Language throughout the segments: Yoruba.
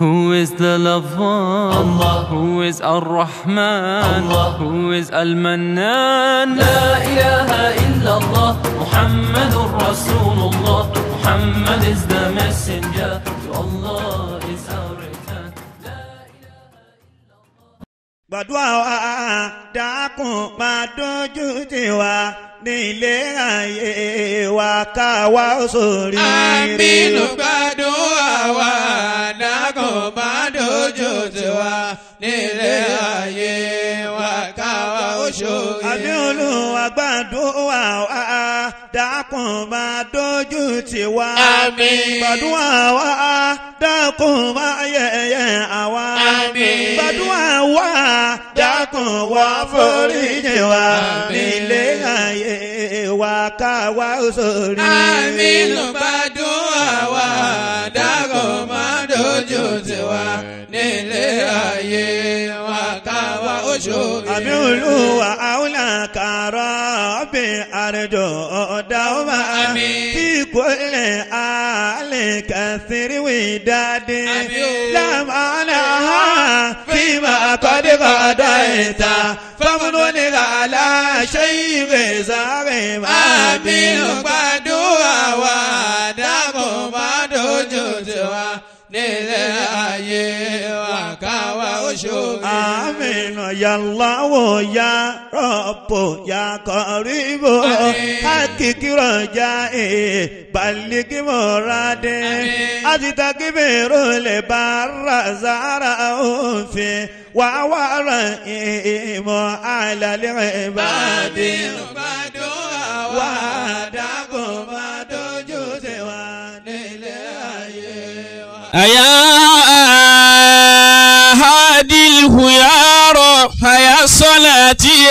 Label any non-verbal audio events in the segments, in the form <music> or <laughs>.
Who is the lover? Allah. Who is Ar-Rahman? Allah. Who is Al-Mannan? لا إله إلا الله محمد رسول الله Muhammad is the messenger to Allah is our return gbàdúrà wa dákun máa dójú tì wá ní ilé ayé wa ká wá sórí Àmínú gbàdúrà wa nílé ayé wa káwa oṣooṣi. àbí olúwa gbàdúrà wa dákun máa dójú tì wá Àmín. gbàdúrà wa dákun máa yẹ̀yẹ́ àwa Àmín. gbàdúrà wa dákun wá foríjì wa Àmín. nílé ayé wa ká wá sórí. Àmínú gbàdúrà wa dákun dojú tiwa nílé ayé wa káwa oṣooṣi. àmì olúwa àwùlà kàrọ̀ bí àrẹjọ ọ̀dàwọ̀mà Àmín. tí kò lè àlè kàṣírí wì dáadé fi máa kọ́dé kọ́dọ̀ ìta fọ́mùnú ní kàlà ṣé ìwé sáré máa bí. Àmínú gbàdúrà wa nílẹ̀ ayé wa káwa oṣù. àmìnà ya Allahu ya Rabbu ya Qaribu hakikirọ̀ ya èè lè bá razara òfin wàhálà ìmọ̀ àlàlẹ́ rẹ̀ bá dé. bá dùn àwọn. أيا هادي الخيار فيا صلاتي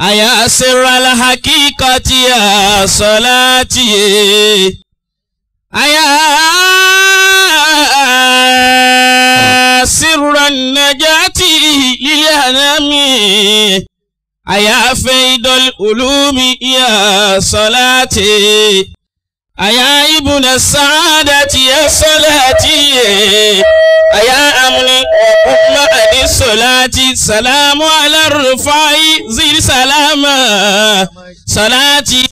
أيا سر الحقيقة يا صلاتي أيا سر النجاة للأنام أيا فيض العلوم يا صلاتي أيا ابن السعادة يا صلاتي أيا أمني وأم عن الصلاة سلام على الرفاع زير سلاما صلاتي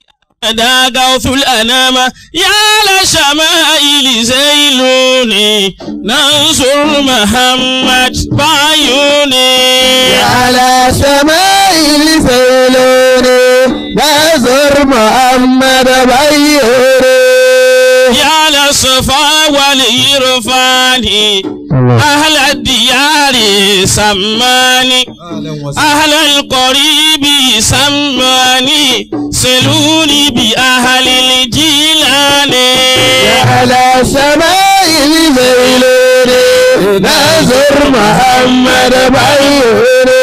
دا غوث الأنام يا لشمائل زيلوني. ننصر محمد بعيوني. على سمائل سيلوني نزر محمد بيوري يا للصفا والإرفان أهل الديار سماني. أهل القريب سماني سلوني بأهل الجيلان على سمائل سيلوني نزر محمد بيوري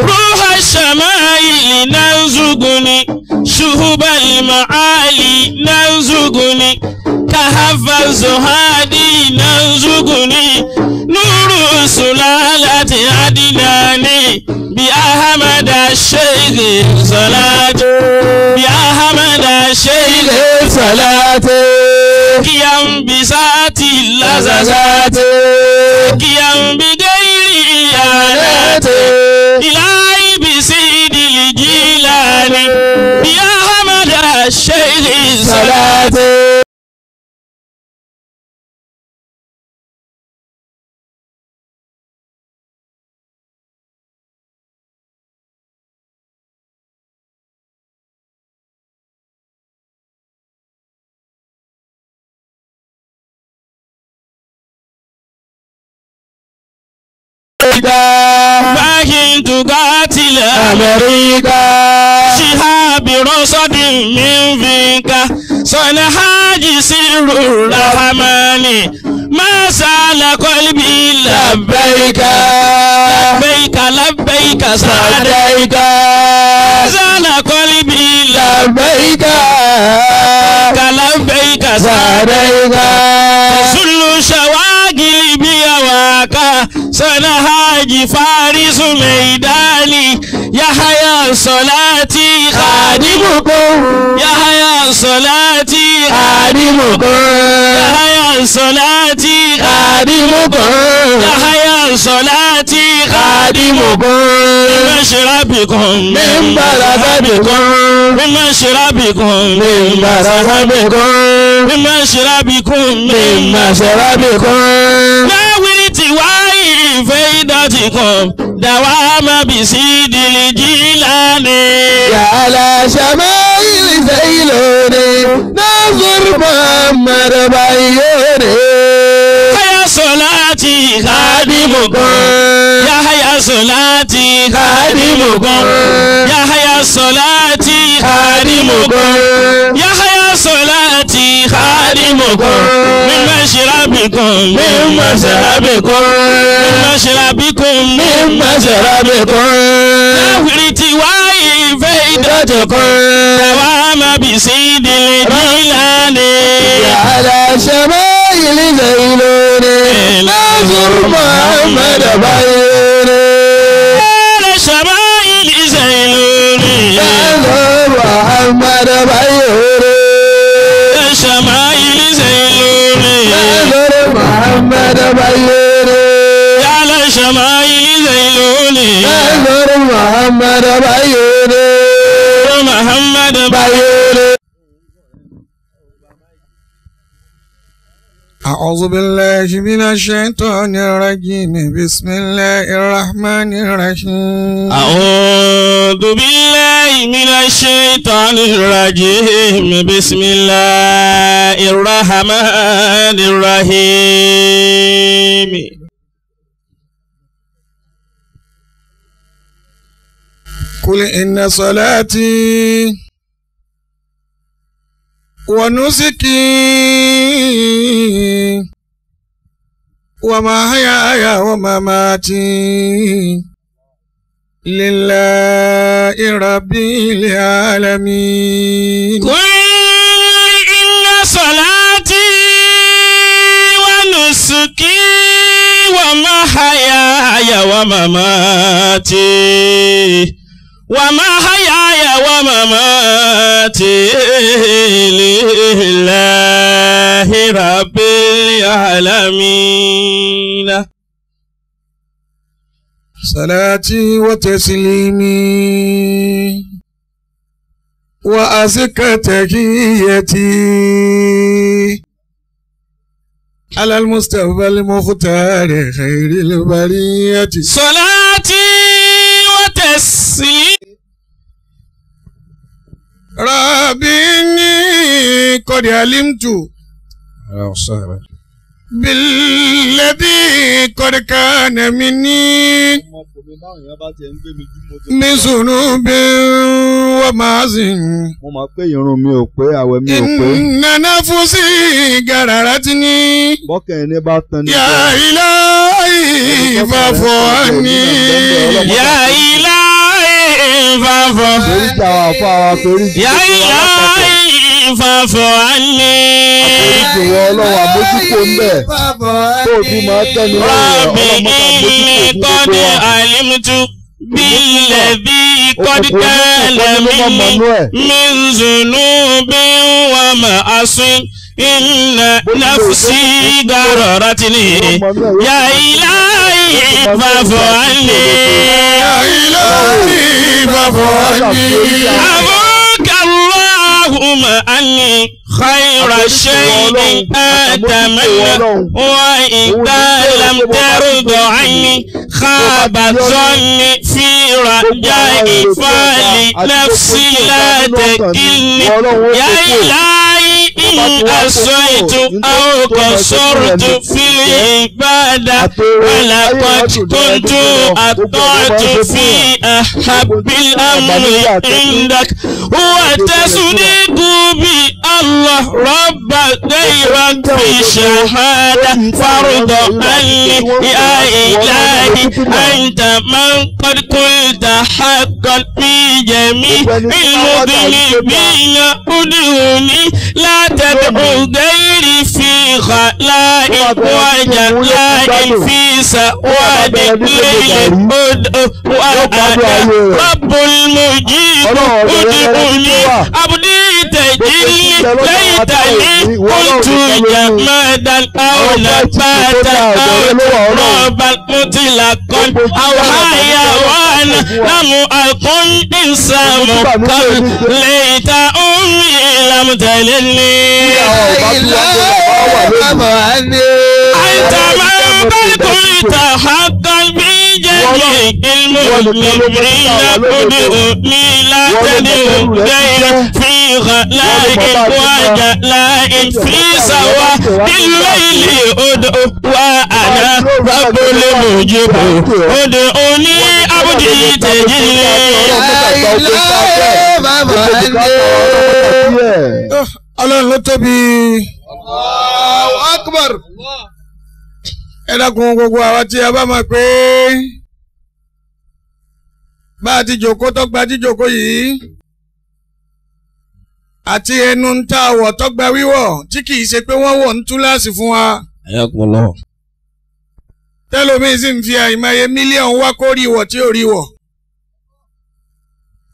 روح الشمائل ننزقني شهب المعالي ننزقني كهف الزهادي ننزقني نور سلالة عدناني بأحمد الشيخ صلاة بأحمد الشيخ صلاتي قيام بذات اللذات لذاتي قيام بغير إعانات إلهي بسيد الجيلان يا حمد الشيخ صلاة صلاتي باهن تقاتل أمريكا شهاب رصد من فيك صنحاج سر الرحمن ما سال قلبي لبيك لبيك لبيك سعد لبيك زال قلبي لبيك لبيك سعد Sana haji farisu meidani yahaya solati àdìmùkọ yahaya sọláàtì àdìmùkọ yahaya sọláàtì àdìmùkọ yahaya sọláàtì àdìmùkọ. mímọ̀ ṣẹ́rábì kan. mímọ̀ ṣẹ́rábì kan. mímọ̀ ṣẹ́rábì kan. mímọ̀ ṣẹ́rábì kan. mímọ̀ ṣẹ́rábì kan. mímọ̀. فيدتكم دوام بسيد الجيلان يا على شمائل زيلوني ناظر محمد بيوني يا صلاتي خادمكم يا حيا صلاتي خادمكم يا حيا صلاتي خادمكم يا àǹtí kádìmùkùn mímọ̀ ṣìlábìkùn mímọ̀ ṣìlábìkùn mímọ̀ ṣìlábìkùn mímọ̀ ṣìlábìkùn. láwìrì tí wá ìfẹ́ ìdọ́jọ̀kùn tàwa máa bì sí ìdílé nílànà. ìyàrá ṣẹ́fẹ́ ìlú ìlú rẹ̀ lọ́sùn Muhammad báyìí. محمد بيوني محمد بيوني أعوذ بالله من الشيطان الرجيم بسم الله الرحمن الرحيم أعوذ بالله من الشيطان الرجيم بسم الله الرحمن الرحيم قل إن صلاتي ونسكي ومحياي ومماتي لله رب العالمين. قل إن صلاتي ونسكي ومحياي ومماتي ومحياي ومماتي لله رب العالمين. صلاتي وتسليمي وأزكى تحيتي على المصطفى المختار خير البرية. صلاتي وتسليمي ربي إني قد علمت بالذي قد كان مني من ذنوب ومعصية mo mọ̀ pé irun mi ò pé àwẹ̀ mi ò pé إن نفسي قررتني bọ́kẹ́ ẹni bá tan ní يا إلهي فاعف عني يا إلهي fàfọ̀. Foríjì àwọn àfa wa foríjì. Yáyí yáyí fàfọ̀ alẹ́. Àforíjì rẹ ọlọ́run àmójútó ń bẹ̀. Tó o fi máa tẹ́ni lọ́wọ́ ọlọ́mọta àmójútó ní gbogbo wa. Bí ilẹ̀ bí kọ́díkẹ́ lẹ́mí mi, mi zùnú bí wọ́n máa sin. إن نفسي ضررتني. يا إلهي فاعف عني. يا إلهي فاعف عني. أبوك اللهم أني خير شيء أتمنى. وإذا لم ترضى عني خاب ظني في رجائي. فلنفسي لا تكلني. يا إلهي أسيت أو قصرت في العبادة ولقد كنت أطعت في أحب الأمر عندك. وتصديق بي الله رب غيرك في شهادة. فرض عني يا إلهي. أنت من قد قلت حقا. fi jẹ̀mí ìlúdìní bí iná kúndùn ní látẹ̀dẹ̀ ògẹ́rì fi hà láì wájà láì fi sàwádìí lẹ́yìn odò wà mujib rọ́bùlmùjì kúndùn ní abudí tẹ̀jìlì lẹ́yìn tẹ̀lé kóńtù ìjàmọ́ ẹ̀dá àwọlẹ̀ pàtà àwọlẹ̀ rọ̀bàmùtìlà kan àwòháyà wọ́n lámù àkóńdínsàmù kan lẹ́yìn tá òun ìlàmù tẹ̀lé ní. àìtà máa ń bá kúrìtà hákan bí jẹ́yìn ìlú mímí lákòdì òmí látẹ̀lé òjẹ́yìn fi. غير في غلاء وجلاء في سواء الليل أدعو وأنا رب المجيب أدعوني عبدي تجلي ọlọ́run ló tóbi. akbar. ẹ dákun gbogbo àwa tí a bá mọ̀ pé bá a ti jòkó tó gba jíjòkó yìí àti ẹnu ń ta àwọ̀ tó gba wíwọ̀ tí kì í ṣe pé wọ́n wọ̀ ń túláàsì fún wa. tẹ́lómi sì ń fi àìmọye mílíọ̀nù wá kó rí ìwọ̀ tí ò rí ìwọ̀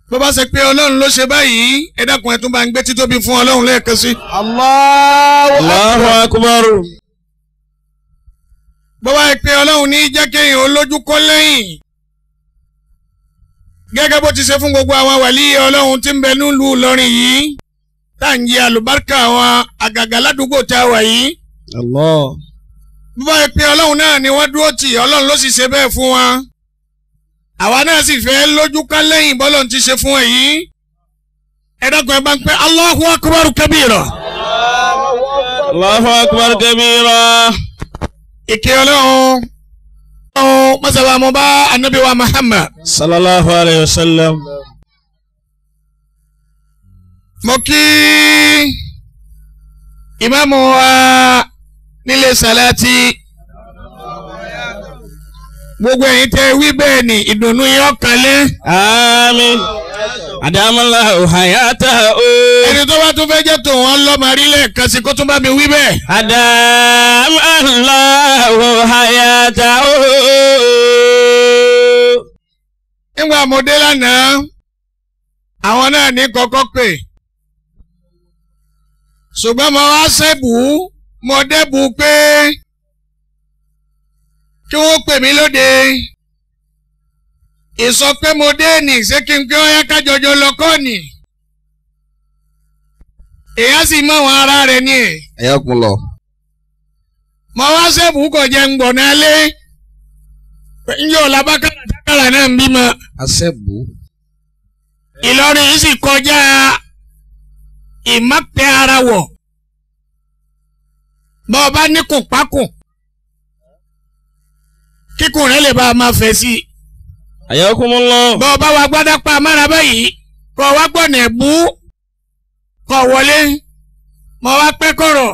bó bá ṣe pé ọlọ́run ló ṣe báyìí ẹ dákun ẹ tún bá ń gbé títóbi fún ọlọ́run lẹ́ẹ̀kan sí. Allahu akbar. bó bá ṣe pé ọlọ́run ní jẹ́ kéèyàn olójú kó lẹ́yìn. gẹ́gẹ́ bó ti ṣe fún gbogbo àwọn wàlíì ọlọ́run tí ń bẹ nílùú Ìlọrin yìí tá à ń jẹ àlùbáríkà àwọn àgàgà ládùúgbò tá a wà yìí. bó bá ṣe pé ọlọ́run náà ni wọ́n dúró tì ọlọ́run ló sì ṣe bẹ́ẹ̀ fún wa àwa náà sì fẹ́ lójú ká lẹ́yìn bọ́lọ̀ ti ṣe fún ẹ yìí ẹ dákun ẹ bá ń pẹ́ Allahu akbar kabira. Allahu akbar kabira. ìkẹ́ ọlọ́run ọ̀hún mọ́sábà mo bá anabi wa Muhammad. Sallallahu alayhi wa sallam. Mo kí ìmáàmù wa nílé sàlátì gbogbo ẹ̀yin tẹ́ wí bẹ́ẹ̀ ni ìdùnnú yín ọ̀kanlẹ́. Àmín. Àdámọ́lá òhàyàtà o. ẹni tó bá tún fẹ́ jẹ́ tòun ọlọ́mọ rí lẹ́ẹ̀kan sí kó tún bá mi wí bẹ́ẹ̀. Àdámọ́lá òhàyàtà o. nígbà mo dé lánàá àwọn náà ní kọ́kọ́ pè ṣùgbọ́n mo wá ṣẹ́bù mo dẹ́bù pé kí wọ́n pè mí lóde. Ìsọ pé mo dé ní ṣé kí n ó yá kájọjọ lọ́kọ́ ni? Èèyàn sì mọ àwọn ara rẹ̀ ni. Ẹ̀yà kún lọ. mo wá ṣẹ́bù kò jẹ́ ń gbọ̀nà lé. Ǹjẹ́ ọ̀la bá kára náà ń bímọ. Ìlọrin yìí sì kọjá ìmọ̀pẹ́ ara wọ̀. Bọ́ ọ bá níkùn pákùn kíkùn rẹ̀ lè bá a máa fẹ̀ sí i. Ayakumullah. bọ́ ọ bá wa gbádá pa amára báyìí kọ́ wá gbọ́nà ẹ̀bú kọ́ wọlé. Mọ́ wá pẹ́ kọ̀rọ̀.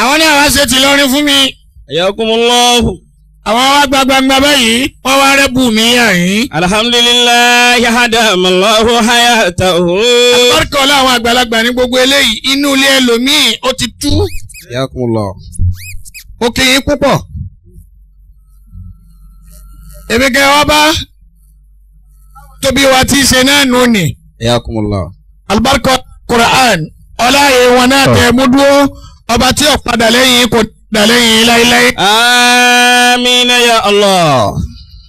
Àwọn ní àwa ṣe ti lọrin fún mi. Ayakumullah. Àwọn wá gba gbangba báyìí wọ́n wá rẹ́ bù mí àyín. Alhamdulillahi hadamallahu hayatahu. Bárkà ọlá àwọn àgbàlagbà ní gbogbo eléyìí inú ilé ẹlòmíì ó ti tú. ẹ̀yà kún lọ. Mo kì í púpọ̀. Èmi kẹ́ wá bá tóbi wa í ṣe náà nù ní. ẹ̀yà kún lọ. Alibarika Quran ọláyé wọn náà tẹ̀ mú dúró ọba tí ò padà lẹ́yìn kò lẹ́yìn láéláé. Amina ya Allah.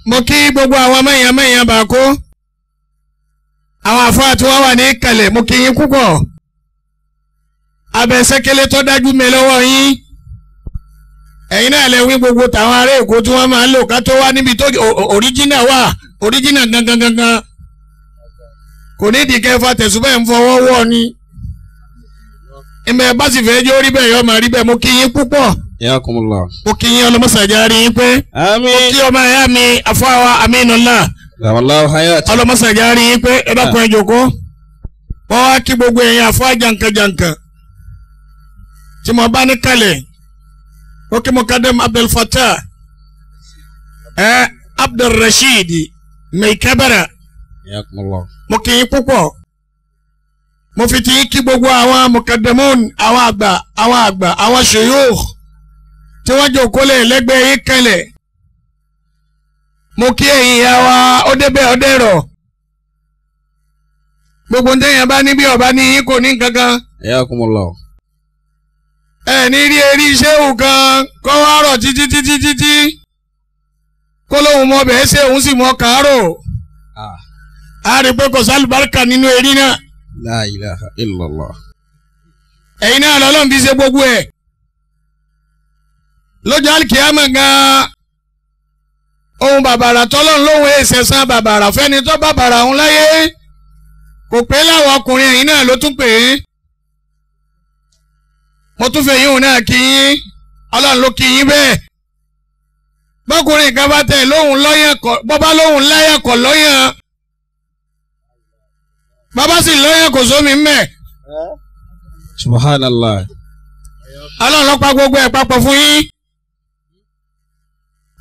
Mo kí gbogbo àwọn mẹ́yàn mẹ́yàn bàkó. Àwọn àfáà tí wọ́n wà ní ìkàlẹ̀ mo kí yín púpọ̀. Abẹ́sẹ́kẹ́lẹ́ tó dájú mi lọ́wọ́ yín. Ẹ̀yin náà lè wí gbogbo tàwọn ará Èkó tí wọ́n máa ń lò ká tó wá níbi tó òríjínà wà òríjínà gangan gangan. Kò ní ìdí kẹfà tẹ̀sùbẹ̀ ń fọwọ́ wọ̀ ni. Ìmọ̀ ẹ̀ bá sì fẹ́ jó rí bẹ́ẹ̀ yọ máa rí bẹ́ẹ̀ mo kí yín púpọ̀. Lọ. Mo kí yín ọlọ́mọsàjà rí yín pé. Àmín. Kí ọmọ ẹ̀yà mi afọ́wà Aminullah Allahu hayat. ọlọmọsàjà rí yín pé ẹ kọ ẹ wá kí gbogbo èèyàn àfọ àjànkàjànkàn tí mo bá ní kalẹ̀ ó kí mo kadem Abdul Fattah ẹ Abdul Rasheed Maikabara lọ. mo kì í púpọ̀ mo fi ti kí gbogbo àwọn mukadamun àwọn àgbà àwọn àgbà àwọn shuyukh tí wọ́n jòkó lè lẹ́gbẹ̀ẹ́ yín kalẹ̀. Mo kí ẹ̀yin ìyá wa ó débẹ̀ ó dẹ̀rọ̀. Gbogbo ntẹ̀yìn bá ní bí ọba ní yín kò ní kankan Ayakumullah. ẹ ní rí erí iṣẹ́wù kan kọ́ wá rọ̀ títí títí títí. Kó lóun mọ bẹ́ẹ̀ ṣe òun sì mọ kàárò. A rí pé kò sálùbáríkà nínú erí náà. La ilaha illallah. ẹ̀yin náà lọ́lọ́run fi ṣe gbogbo ẹ̀ lójú alikiyama gan ohun bàbàrà tọ́lọ́run lóhun èsẹ̀ san bàbàrà fẹ́ni tó bàbàrà òun láyé. Kò pé láwọn ọkùnrin ẹ̀yin náà ló tún pè é. Mo tún fẹ́ yín náà kí yín. Ọlọ́run ló kí yín bẹ́ẹ̀. Bọ́kùnrin kan bá tẹ̀ lóhun lọ́yàn kọ́ bọ́bá lóhun láyà kọ́ lọ́yàn. Bàbá sì lọ́yàn kò sómi mẹ́ Subhanallah. ọlọ́run ló pa gbogbo ẹ̀ papọ̀ fún yín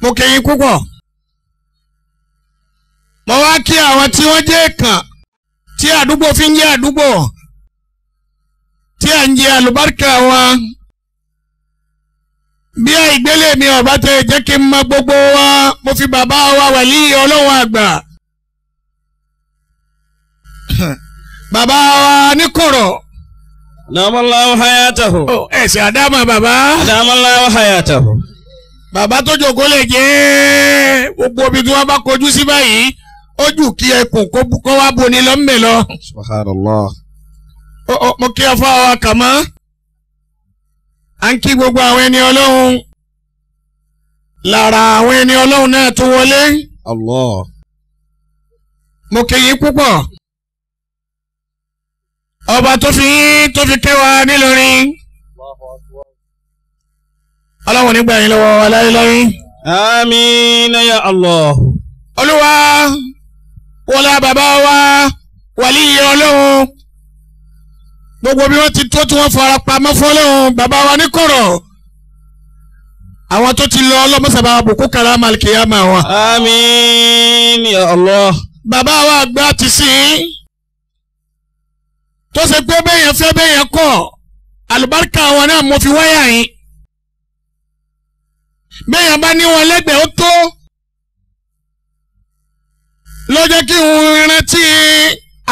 mo kí yín púpọ̀ mo wá kí àwọn tí wọ́n jẹ́ èèkàn tí àdúgbò fi ń jẹ́ àdúgbò tí à ń jẹ àlùbáríkà wọn bí ìgbélé mi ọba tẹ jẹ́ kí n mọ gbogbo wa mo fi bàbá wa wàlí ọlọ́run àgbà bàbá wa níkọ̀rọ̀ Adamallahu hayatahu. ẹ̀sìn àdámà bàbá. Adamallahu hayatahu. Bàbá tó jókòó lè jẹ́ gbogbo ibi tí wọ́n bá kojú sí báyìí ó jù kí ẹkùn kó wá boni lọ́mbẹ̀ lọ. Subhanallah. Mo kí fún àwọn kàmọ́. à ń kí gbogbo àwọn ẹni ọlọ́run. lára àwọn ẹni ọlọ́run náà tún wọlé. Allah. mo kí yín púpọ̀. ọba tó fi tó fi kẹwàá nílọrin. Ọlọ́run nígbà yín lọ́wọ́ wa láéláé. Amina ya Allah. olúwa wọlá bàbá wa wàlíyé ọlọ́run gbogbo bí wọ́n ti tó tí wọ́n fara pamọ́ fọlọ́run bàbá wa ní kọ̀rọ̀ àwọn tó ti lọ ọlọ́mọsàbà àbùkù kàrà màlìkìyàmà wọn. Amin ya Allah. bàbá wa àgbà ti sìn tó ṣe pé bẹ́yẹn fẹ́ bẹ́yẹn kọ̀ àlùbáríkà wọn náà mo fi wáyà yín bẹ́yẹn bá ní wọn lẹ́gbẹ̀ẹ́ ó tó lọ́jọ́ kí n rántí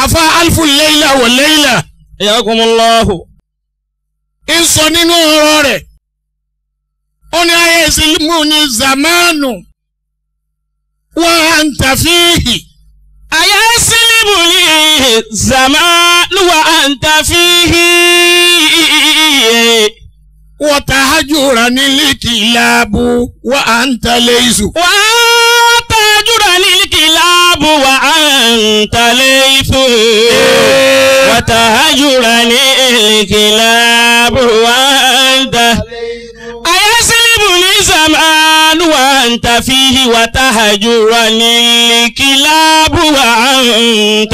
afa alfu leila wọ leila Ayakumullahu. ń sọ nínú ọ̀rọ̀ rẹ̀ ó ní ayé ìsìlímù ní zamanu wọ́n ń tàfíìhì. Ayasilimu li zamanu wa anta fihi. وتهجرني الكلاب وأنت ليس وتهجرني الكلاب وأنت ليث وتهجرني الكلاب وأنت أيسلبني زمان وأنت فيه وتهجرني الكلاب وأنت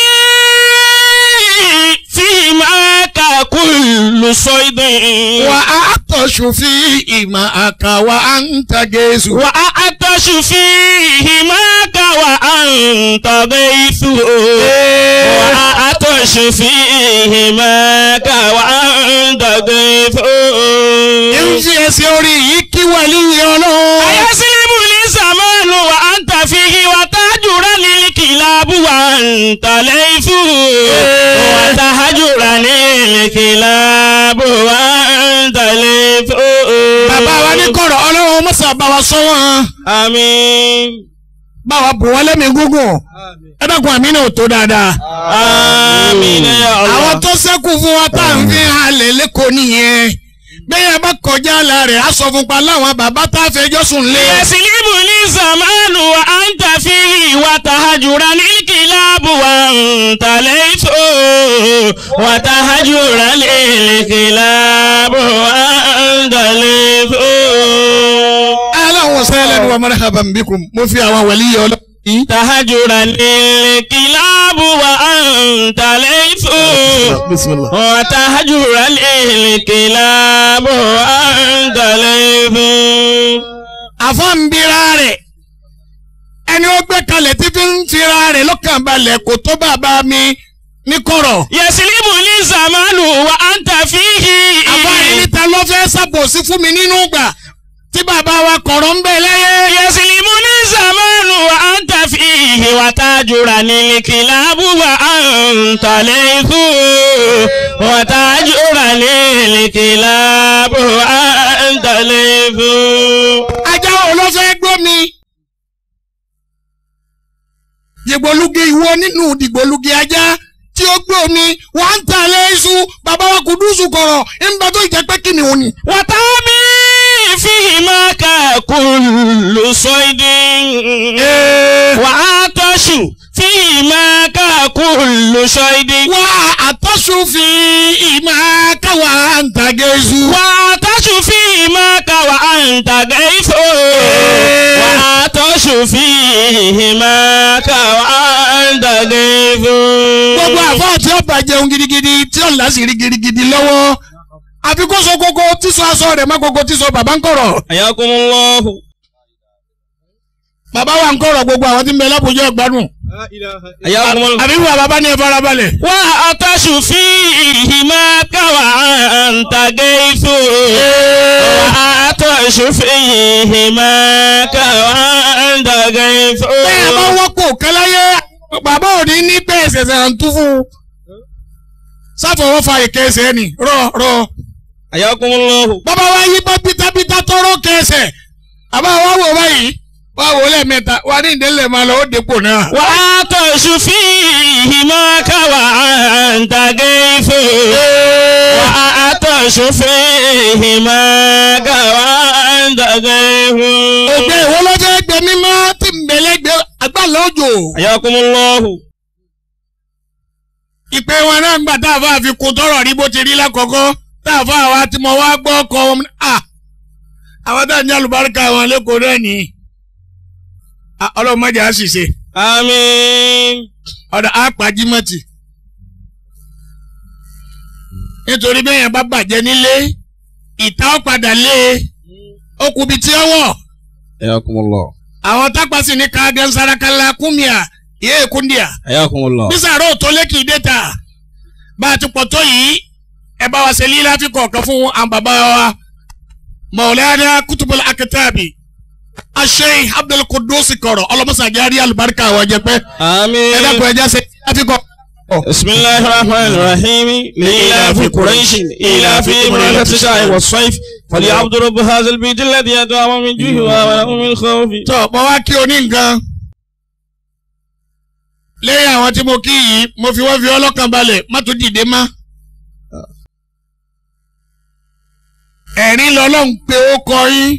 máa kà kú ìlú sọ ìdán. wà á tọ̀sù fi ìmọ̀ àkà Wa á ń tàgé sùn. wà á tọ̀sù fi ìmọ̀ àkà wà á ń tàgé sùn. wà á fi ìmọ̀ àkà wà á ń tàgé ìrúsí ẹsẹ̀ orí yìí kí wà níyàn náà. àyẹ̀sí ibùdó sàmánù wà á ń tà fi hí wá الكلاب وأنت ليث وتهجرني الكلاب وأنت ليث bàbá wa ní kọ̀rọ̀ ọlọ́run mọ́sà bá wa sọ wọ́n Àmín. bá wa bù wọ́n lẹ́mìí gúngùn ẹ dákun àmì náà tó dáadáa. Àmín ya Allah. àwọn tó ṣẹ́kù fún wa tá à ń fi halẹ̀ lẹ́kọ̀ọ́ nìyẹn bẹ́ẹ̀ bá kọjá ala rẹ̀ á sọ fún pa láwọn bàbá tá a fẹ́ jọ́sùn lé. yasilibu ní zamanu wa an ta fi wa tahajura ní kìláàbù wa ń talẹ̀ tó wa tahajura ní kìláàbù wa ń talẹ̀ tó. aláwọ̀ sẹ́lẹ̀ ni wàá mọ̀rẹ́ habanbikum mo fi àwọn wẹ̀lí yọ ọlọ́run. تهجرني الكلاب وأنت ليث bisimilah. وتهجرني الكلاب وأنت ليث àfọ̀ ń bira rẹ̀ ẹni ó gbé kalẹ̀ tí fi ń fira rẹ̀ lọ́kàn balẹ̀ kò tó bàbá mi ní kọ̀rọ̀. yẹsìlímù ní zamanu wa anta fihi. àbá yìí níta ló fẹ́ ṣàbòsí fún mi nínú gbà tí bàbá wa kọ̀rọ̀ ń bẹ láyé. yẹsìlímù ní zamanu wa anta fihi wa tajura ní kìláàbù wa anta laythu. wa tajura ní kìláàbù wa anta laythu. ajá wo ló fẹ́ gbó mi. dìgbòlugi ìwọ nínú dìgbòlugi ajá tí ó gbó mi wọ́n ń ta lẹ́sù bàbá wa kò dúsù kọ̀rọ̀ ńgbà tó jẹ́ pé kí ni òun ni. wàtàmí fìhìmá ka kullu soidin. wà á tọ́sù fìhìmá ka kullu soidin. wá àtọ́sù fi ìmọ̀ káwa ń ta gẹ̀ẹ́sù. wà á tọ́sù fìhìmá ka wà á ń ta gẹ̀ẹ́fọ́. wà á tọ́sù fìhìmá ka wà á ń ta gẹ̀ẹ́fọ́. gbogbo àfáà tí ó bàjẹ́ gidigidi tí ó lásìrí gidigidi lọ́wọ́ àfi kó so kókó tí so aṣọ rẹ̀ má kókó tí so bàbá ń kọ̀rọ̀. àyàkùnmọ́. bàbá wa ń kọ̀rọ̀ gbogbo àwọn tí ń bẹ lápòjọ́ ìgbádùn. àyàkùnmọ́. àbí wà bàbá ní ẹ farabalẹ̀. wà á tọ́sù fi ìhìmá káwà ntàgé ifo. wà á tọ́sù fi ìhìmá káwà ntàgé ifo. bẹ́ẹ̀ bá wọ́pọ̀ káláyé bàbá ò ní ní bẹ́ẹ̀ ṣẹ̀ṣẹ̀ ń tú fún un sáfọwọ́fà ìkẹsẹ̀ ni rọ̀ rọ̀ àyàkùn lọ́hùn. bàbá wa yí bá bítábítá tọrọ kẹsẹ̀ àbá wa wò báyìí wá wò lẹ́ẹ̀mẹ́ta wá ní ìdílé máa lọ ó dépò náà. wà á tọ̀ ṣùfín ìhìmọ́ káwá ǹdàgẹ́ ìfẹ́. wà á tọ̀ ṣùfín ìhìmọ́ káwá ǹdàgẹ́ ìfẹ́. ògbẹ́ ìwọ lọ́jọ́ ẹgbẹ́ mímọ́ tí mẹ́lẹ́gbẹ́ agbára àyàkùn lọ́hùn ìpè wọn náà ń gbà tá a bá fi tọrọ rí bó ti rí lákọ̀ọ́kọ́ tá a fọ àwa tí mo wá gbọ́ ọkọ wọn à àwa tá a ní àlùbáríkà wọn lẹ́kọ̀ọ́ náà ní ọlọ́mọdé á sì ṣe. àmín. á pàjímọ̀ tì nítorí bẹ́ẹ̀ yẹn bá bàjẹ́ nílé ìta ó lé e ó kù tí ó wọ̀. ayakumullah. àwọn tápá sì ní ká gẹ́nsárakálá kúmíà ìyá èkúndíà. ayakumullah. bí sàárò tó lé kì í dé ta bá a ti pọ̀ tó yìí ẹ bá wa ṣe lílá fi kọ̀ọ̀kan fún àwọn bàbá wa Maulana kutubul akitabi Sheikh Abdul Qudus kọ̀rọ̀ ọlọ́mọsàgárì alùbáríkà wa jẹ pé ẹ آمين dẹ́kun ẹja ṣe lílá fi kọ̀. بسم الله الرحمن الرحيم لإلاف قريش إلافهم رحلة الشتاء والصيف فليعبدوا رب هذا البيت الذي أدعم من جوع وآمنهم من خوف tọ́ mo wá kí o ní nǹkan lẹ́yìn àwọn tí mo kí yìí mo fi wọ́n fi ọlọ́kàn balẹ̀ má tún dìde má. ẹ̀rín lọ́lọ́run pé ó kọ yín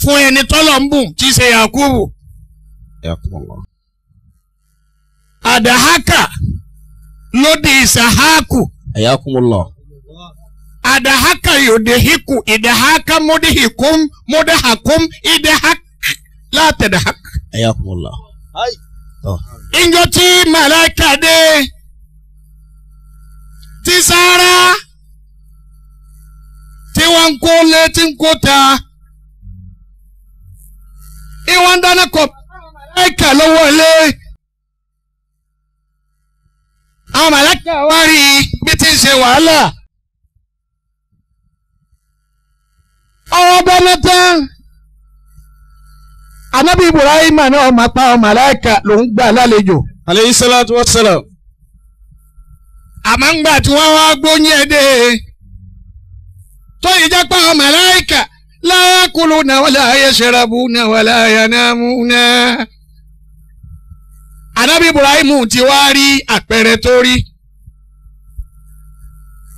fún ẹni tọ́lọ̀ ń bùn tí í ṣe Yakubu. àdàhákà lóde ìsàhákù. ẹ̀yàkùnmọ̀lọ. àdàhákà yòde híkù ìdàhákà mọ́déhìkùn mọ́déhàkùn ìdàhák látẹ̀dàhák. ẹ̀yàkùnmọ̀lọ. ìjọ tí màláìka dé tí sára tí wọ́n ń kó létí ń kó ta ìwọ́n ń dáná kọ màláìkà lọ́wọ́ ilé àwọn màláìkà wá rí i bí ti ń ṣe wàhálà ọwọ́ bẹ́ẹ̀ tán anábì Ibrahim náà ọmọ apá ọmọ màláìkà ló ń gbà lálejò. aleyhi salatu wa salam. àmọ́ ń gbà tí wọ́n wá gbóyún dé jẹ́ pé àwọn màláìkà láàkúlù náà wọ́n láàyè ṣẹ̀rẹ̀bù náà wọ́n láàyè náàmú náà. Ànábì Ibrahim ti wá rí àpẹẹrẹ tó rí.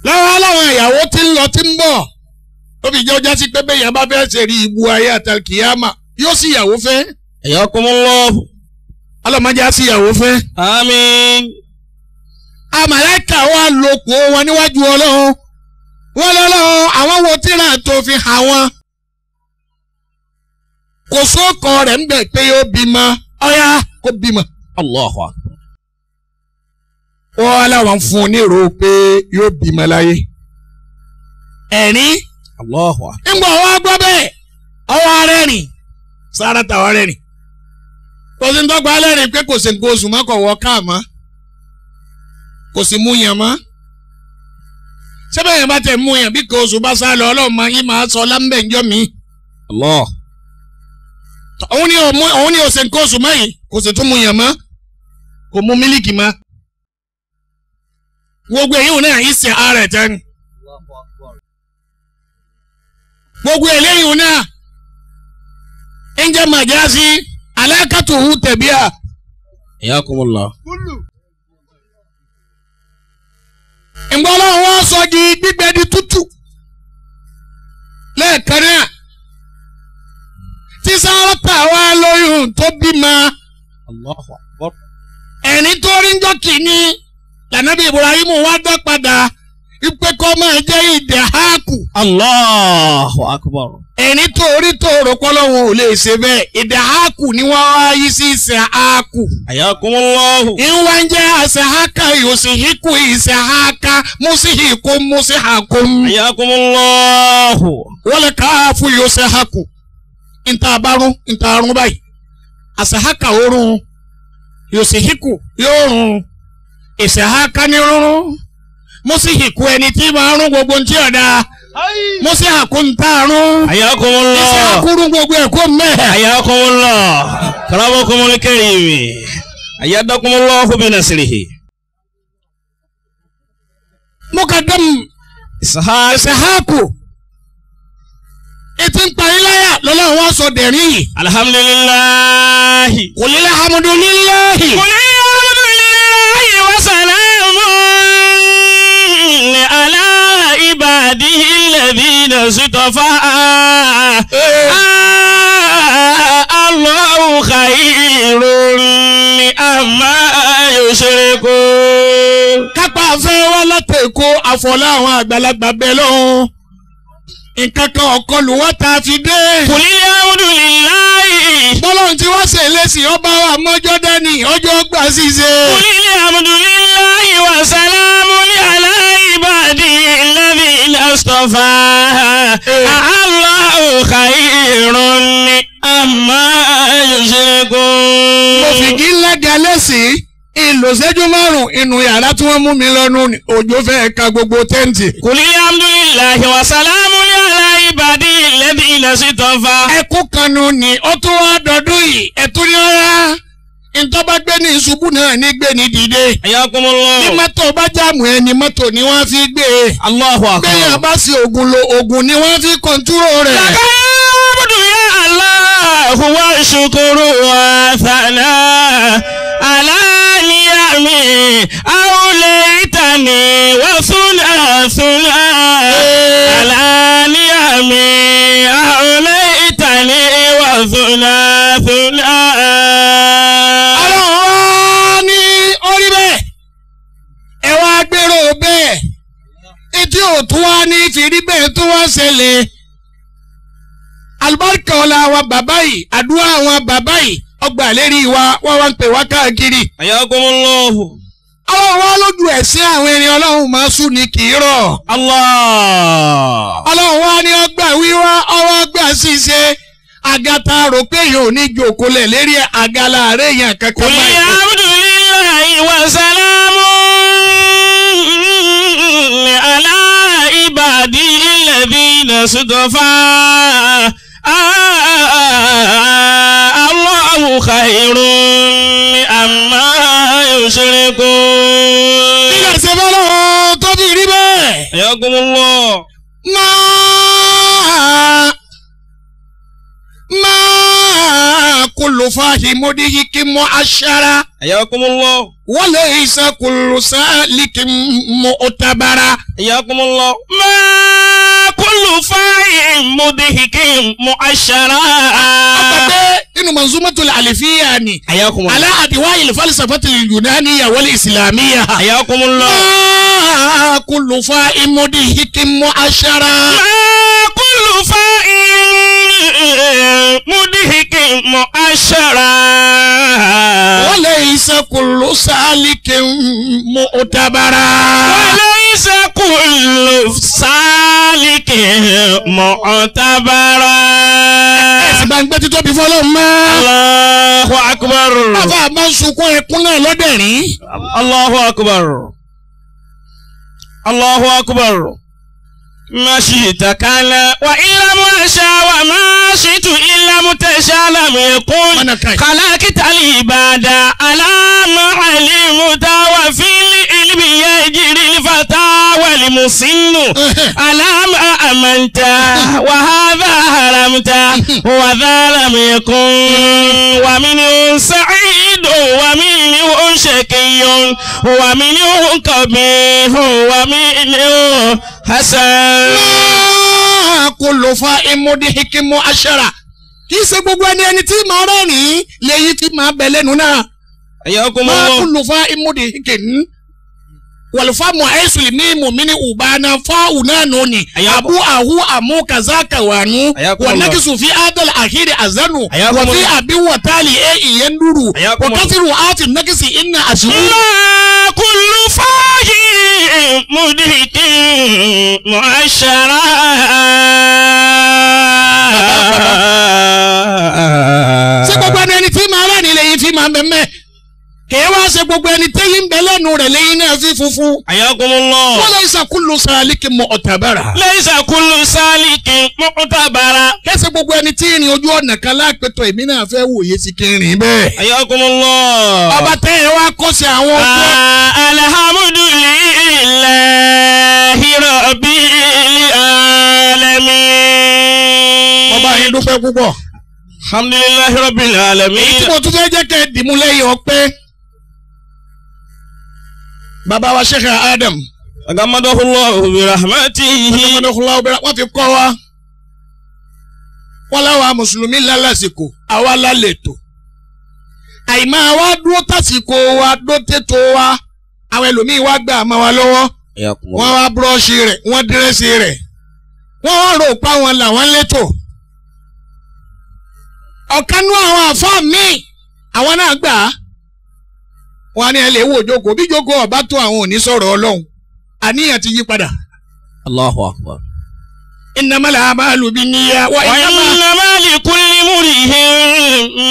láwọn aláwọn ìyàwó tí ń lọ tí ń bọ̀ ó fi jẹ́ ọjà sí pé bẹ́ẹ̀ yẹn bá fẹ́ ṣe rí ibu ayé àtàkìyàmà yóò sì ìyàwó fẹ́. ẹ̀yà ọkùnrin ń lọ. ọlọ́mọdé á sì ìyàwó fẹ́. àmín. àmàlẹ́kà wa lóko wọn níwájú Ọlọ́run wọ́n lọ́lọ́ àwọn wo tíra tó fi hàn wọ́n? Kò sóòkan rẹ̀ ń bẹ̀ pé ó bímọ. Ọ̀yá kó bímọ. Allahu akbar. Wọ́n láwọn fún un ní ìró pé yóò bímọ láyé. Ẹ̀rín? Allahu akbar. Ńgbọ́ wọ́n gbọ́ bẹ́ẹ̀. Ọwọ́ arẹ́rìn sára tàwọn arẹ́rìn kò sí ń dọ́gba arẹ́rìn pé kò sí nǹkan oṣù mọ́ kò káà mọ́. Kò sí múyàn mọ́ sẹ́bẹ̀ yẹn bá tẹ̀ mú yàn bí kò oṣù bá sá lọ ọlọ́run máa yín máa sọ lámbẹ̀ ńjọ́ mi. Allah. òun ni òun òun ni òsè nǹkan oṣù mẹ́yìn kò sì tún mú yàn mọ́ kò mú mílíkì mọ́. gbogbo èyí ò náà ìsìn ara ẹ̀ tẹ́ni. gbogbo eléyìí ò náà ń jẹ́ màjásí alákàtúhù tẹ̀bíà. Ayakumullah. ìgbọ́lọ́ wọn sọ di gbígbẹ di tútù lẹ́ẹ̀kan náà tí sáárátà wá lóyún tó bímọ ẹni tó rí njọ́ kìíní lànàbí Ibrahim wá dá padà ipe kọ́ máa jẹ́ ìdè háàkù Allahu akbar. Ẹni tó rí tó rò pọ́lọ́wọ́n ò lè ṣe bẹ́ẹ̀ ìdè háàkù ni wọ́n wá yí sí ìṣẹ̀ háàkù. Ayakumullah. ìwà ń jẹ́ àṣàhákà yòsìhíkù ìṣàhákà mùsíhìkù mùsíhàkù. Ayakumullah. wọ́n lè káàfù yòsìhàkù. ìta àbárún ìta àrùn báyìí. àṣàhákà òórùn yòsìhíkù yóò rùn. ìṣàhákà ní rúrún. mùsíhìkù ẹni tí máa rún gbogbo ntí ọ̀dà mo ṣe àkóńtàrún. àyàkùn lọ. iṣẹ́ akúrú gbogbo ẹ̀kọ́ mẹ́. àyàkùn lọ. karabo kumuli kerimi. àyàdàkùn lọ fún mi nasirihi. mo ka dẹ́mu. isahaku. isahaku. ètí ń parí láyà lọ́lọ́run wá sọ dẹ̀rín yìí. alhamdulilayi. kulil hamdulilayi. kulil hamdulilayi wa salamu. على عباده الذين اصطفى آه، الله خير عما يشركون kápá afẹ́ wá látẹ̀kọ́ àfọlá àwọn àgbàlagbà bẹ́ẹ̀ lọ́hùn nǹkan kan ọ̀kọlù wá tá a fi dé. قل الحمد لله bọ́lọ́run tí wọ́n ṣe lẹ́sìn ọba wa mọ́jọ́ dání ọjọ́ gbà ṣíṣe. قل الحمد لله وسلام على عباده الذين اصطفى الله خير أما يشركون mo fìgí ńlága lẹ́sìn ìlò ṣẹ́jú márùn-ún inú yàrá tí wọ́n mú mi lọ́nu ni òjò fẹ́ ka gbogbo tẹ́ǹtì. قل الحمد لله وسلام على عباده الذين اصطفى ẹkú kanu ni ó tún wá dọdún yìí ẹtún ní ọ̀rá ntọ́ba gbé ní ìṣubú náà ní gbé ní dìde. ẹ̀yà kọ́mọ́lọ́. bí mọ́tò bá jáàmù ẹni mọ́tò ni wọ́n fi gbé e. Allahu akbar. bẹ́ẹ̀ yẹn bá ṣe ògùn lo ògùn ni wọ́n fi kọ́ńtúrò rẹ̀. kàkà bùdù yá Allah huwa wa fana alali ni àwùlẹ̀ ìtàní wà súnà súnà eh. àlàníyà mi àwùlẹ̀ ìtàní wà súnà súnà. ọlọ́run wá ní orí bẹ́ẹ̀ ẹ wá gbèrò bẹ́ẹ̀ etí òtún wá ní tìrí bẹ́ẹ̀ tó wá ṣẹlẹ̀ àlùbáríkà ọ̀la àwọn bàbá yìí àdúrà àwọn bàbá yìí ọgbà lérí wa wọ́n wá ń pè wá káàkiri. àyà gbọmọ lọ́hùn. ọlọ́run wá lójú ẹ̀sìn àwọn ẹni ọlọ́run máa sùn ní kì í rọ̀. Allah. ọlọ́run wá ní ọgbà wíwá ọwọ́ gbà ṣíṣe àgàtà rò pé yóò ní jòkólẹ̀ lérí àga láàárẹ̀ yẹn kankan báyìí. kò lè abdulilayi wa salamu ala ibadi ilẹ̀ bí nasudofa khairun amma yushrikun. nígbà tí bá lọ́wọ́ tó bí rí bẹ́ẹ̀. ẹ̀yọ́ gbọ́mọ́ lọ. máa máa kullu fahimudi kí mọ́ aṣara. ẹ̀yọ́ gbọ́mọ́ lọ. wala isa kullu salikin mu'tabara. ẹ̀yọ́ gbọ́mọ́ lọ. máa kullu fa'in mudhikin mu'ashara. ọ̀pọ̀tẹ́ inú manzumatul alifiyya ni. ayakum ala adiwayi falsafatil yunaniya wal islamiyya. ayakum lọ. kullu fa'in mudhikin mu'ashara mudihikin mu aṣara. wọlé ìsakùlù sálíkì mu utabara. wọlé ìsakùlù sálíkì mu utabara. ẹ sì bá mọ́. Allahu akbar. bàbá àmọ́ sunkún ẹkún náà lọ́dẹ̀ rí. Allahu akbar. Allahu akbar. ما شئت كان وإن لم أشاء وما شئت إن لم تشاء لم يكن. خلقت العبادة على ما علمت وفي العلم يجري الفتى والمسن <laughs> على ما أمنت وهذا حرمت وذا لم يكن ومنه سعيد ومنه شقي ومنه قبيح ومنه hasan. máa kò lò fa imúdí hikimu aṣara kì í ṣe gbogbo ẹni ẹni tí màá rẹ́rìn-ín lèyí tí màá bẹ̀ lẹ́nu náà. ẹ̀yọ́ kò mọ̀ máa kò lò fa imúdí hikimu walfa mu'aisul ni mumini ubana fa unanoni. Abu ahu amu kazaka wanu. Wa nakisu fi adal akhiri azanu. Wa fi abi wa tali e iyenduru. Wa kasiru ati nakisi inna ashu kullu fahi muditin mu'ashara. Ṣé gbogbo ẹni tí màá rà nílẹ̀ yìí kèé wá ṣe gbogbo ẹni téyí ń bẹ lẹ́nu rẹ̀ lẹ́yìn náà sí funfun. àyàkùnmọ́. wọ́n lè ṣàkúlù sáàlìkì mọ ọ̀tàbàrà. lè ṣàkúlù sáàlìkì mọ ọ̀tàbàrà. kẹ́sì gbogbo ẹni tí ìrìn ojú ọ̀nà kan láàpẹ̀tọ̀ èmi náà fẹ́ wòye sí kí n rìn bẹ́ẹ̀. àyàkùnmọ́. ọba tẹ́yẹ̀ wá kọ́ sí àwọn ojú. alhamdulillahi rabbil alamin. ọba yìí dúpẹ́ púpọ̀ alhamdulilayi rabil alamin. èyí tí mo tún fẹ́ jẹ́. Baba wa sheikh adam. agamadọ́kúlọ́ bi rahmatihi. agamadọ́kúlọ́ bi rahmatihi. Wọ́n fi kọ́ wa. Wọ́n láwa mùsùlùmí lálásìkò àwa lálẹ́tò àìmọ́ àwa dúró tásìkò wa dúró tètò wa. Àwọn ẹlòmíín wá gbà má wa lọ́wọ́. Wọ́n wá búrọ́ọ̀ṣì rẹ̀ wọ́n dírẹ́sì rẹ̀. Wọ́n wá rò pa wọn làwọn lẹ́tò ọ̀kanú àwọn àfọ́ mi àwọn náà gbà wọ́n á ní ẹ lè wo òjòkó bí jókòó ọ̀bá tó àwọn òní sọ̀rọ̀ ọlọ́run àníyàn ti yí padà. الله أكبر innamal a'malu binniyat wa innama وإنما لكل امرئ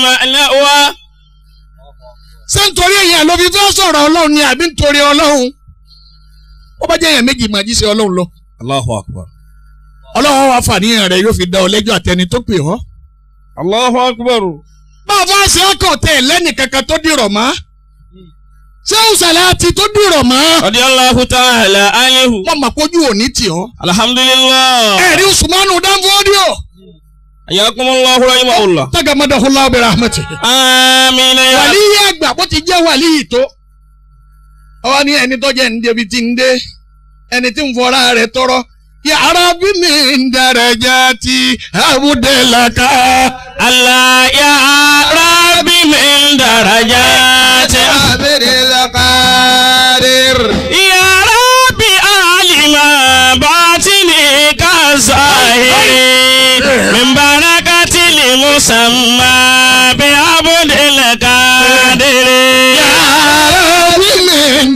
ما نوى ṣé nítorí èèyàn ló fi fẹ́ sọ̀rọ̀ ọlọ́run ni àbí nítorí ọlọ́run ó bá jẹ́ èèyàn méjì máa jíṣẹ́ ọlọ́run lọ الله أكبر ọlọ́run wá fàníyàn rẹ̀ yóò fi dá ọ lẹ́jọ́ àtẹni tó pè ọ́. الله أكبر bá a bá ṣe ọkọ̀ tẹ̀ lẹ́nì kankan tó dìrọ̀ mọ́ sẹ́wọ̀n sàlátì tó dùrọ̀ mọ́. ọ̀dí Allahu ta'ala anhu. wọ́n mọ̀ kójú òní tì ọ́. alhamdulilayi. ẹ̀rí usmanu danfodiyo. ayakumullahu rahimahullah. tagamadahulahu bi rahmati. amiina ya. wàlí yẹ àgbà bó ti jẹ́ wàlí yìí tó. ọwọ́ ni ẹni tọ́jẹ́ ń débi ti ń dé ẹni tí ń fọra rẹ̀ tọrọ yàrá bí mi ń dàrẹ̀ já ti àbúdé ربي من درجات يا ربي عالم باطني كظاهري من بركة المسمى بعبد القادر yàrá bí mi ń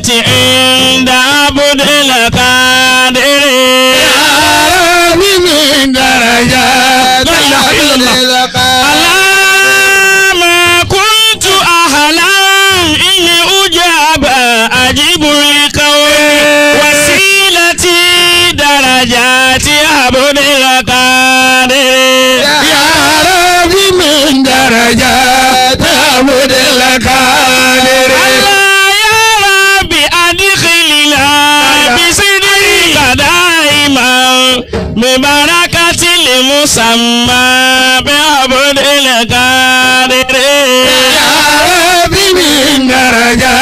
ti ń dá. musamma bí abúlé kárìrì. ya bí mi daraja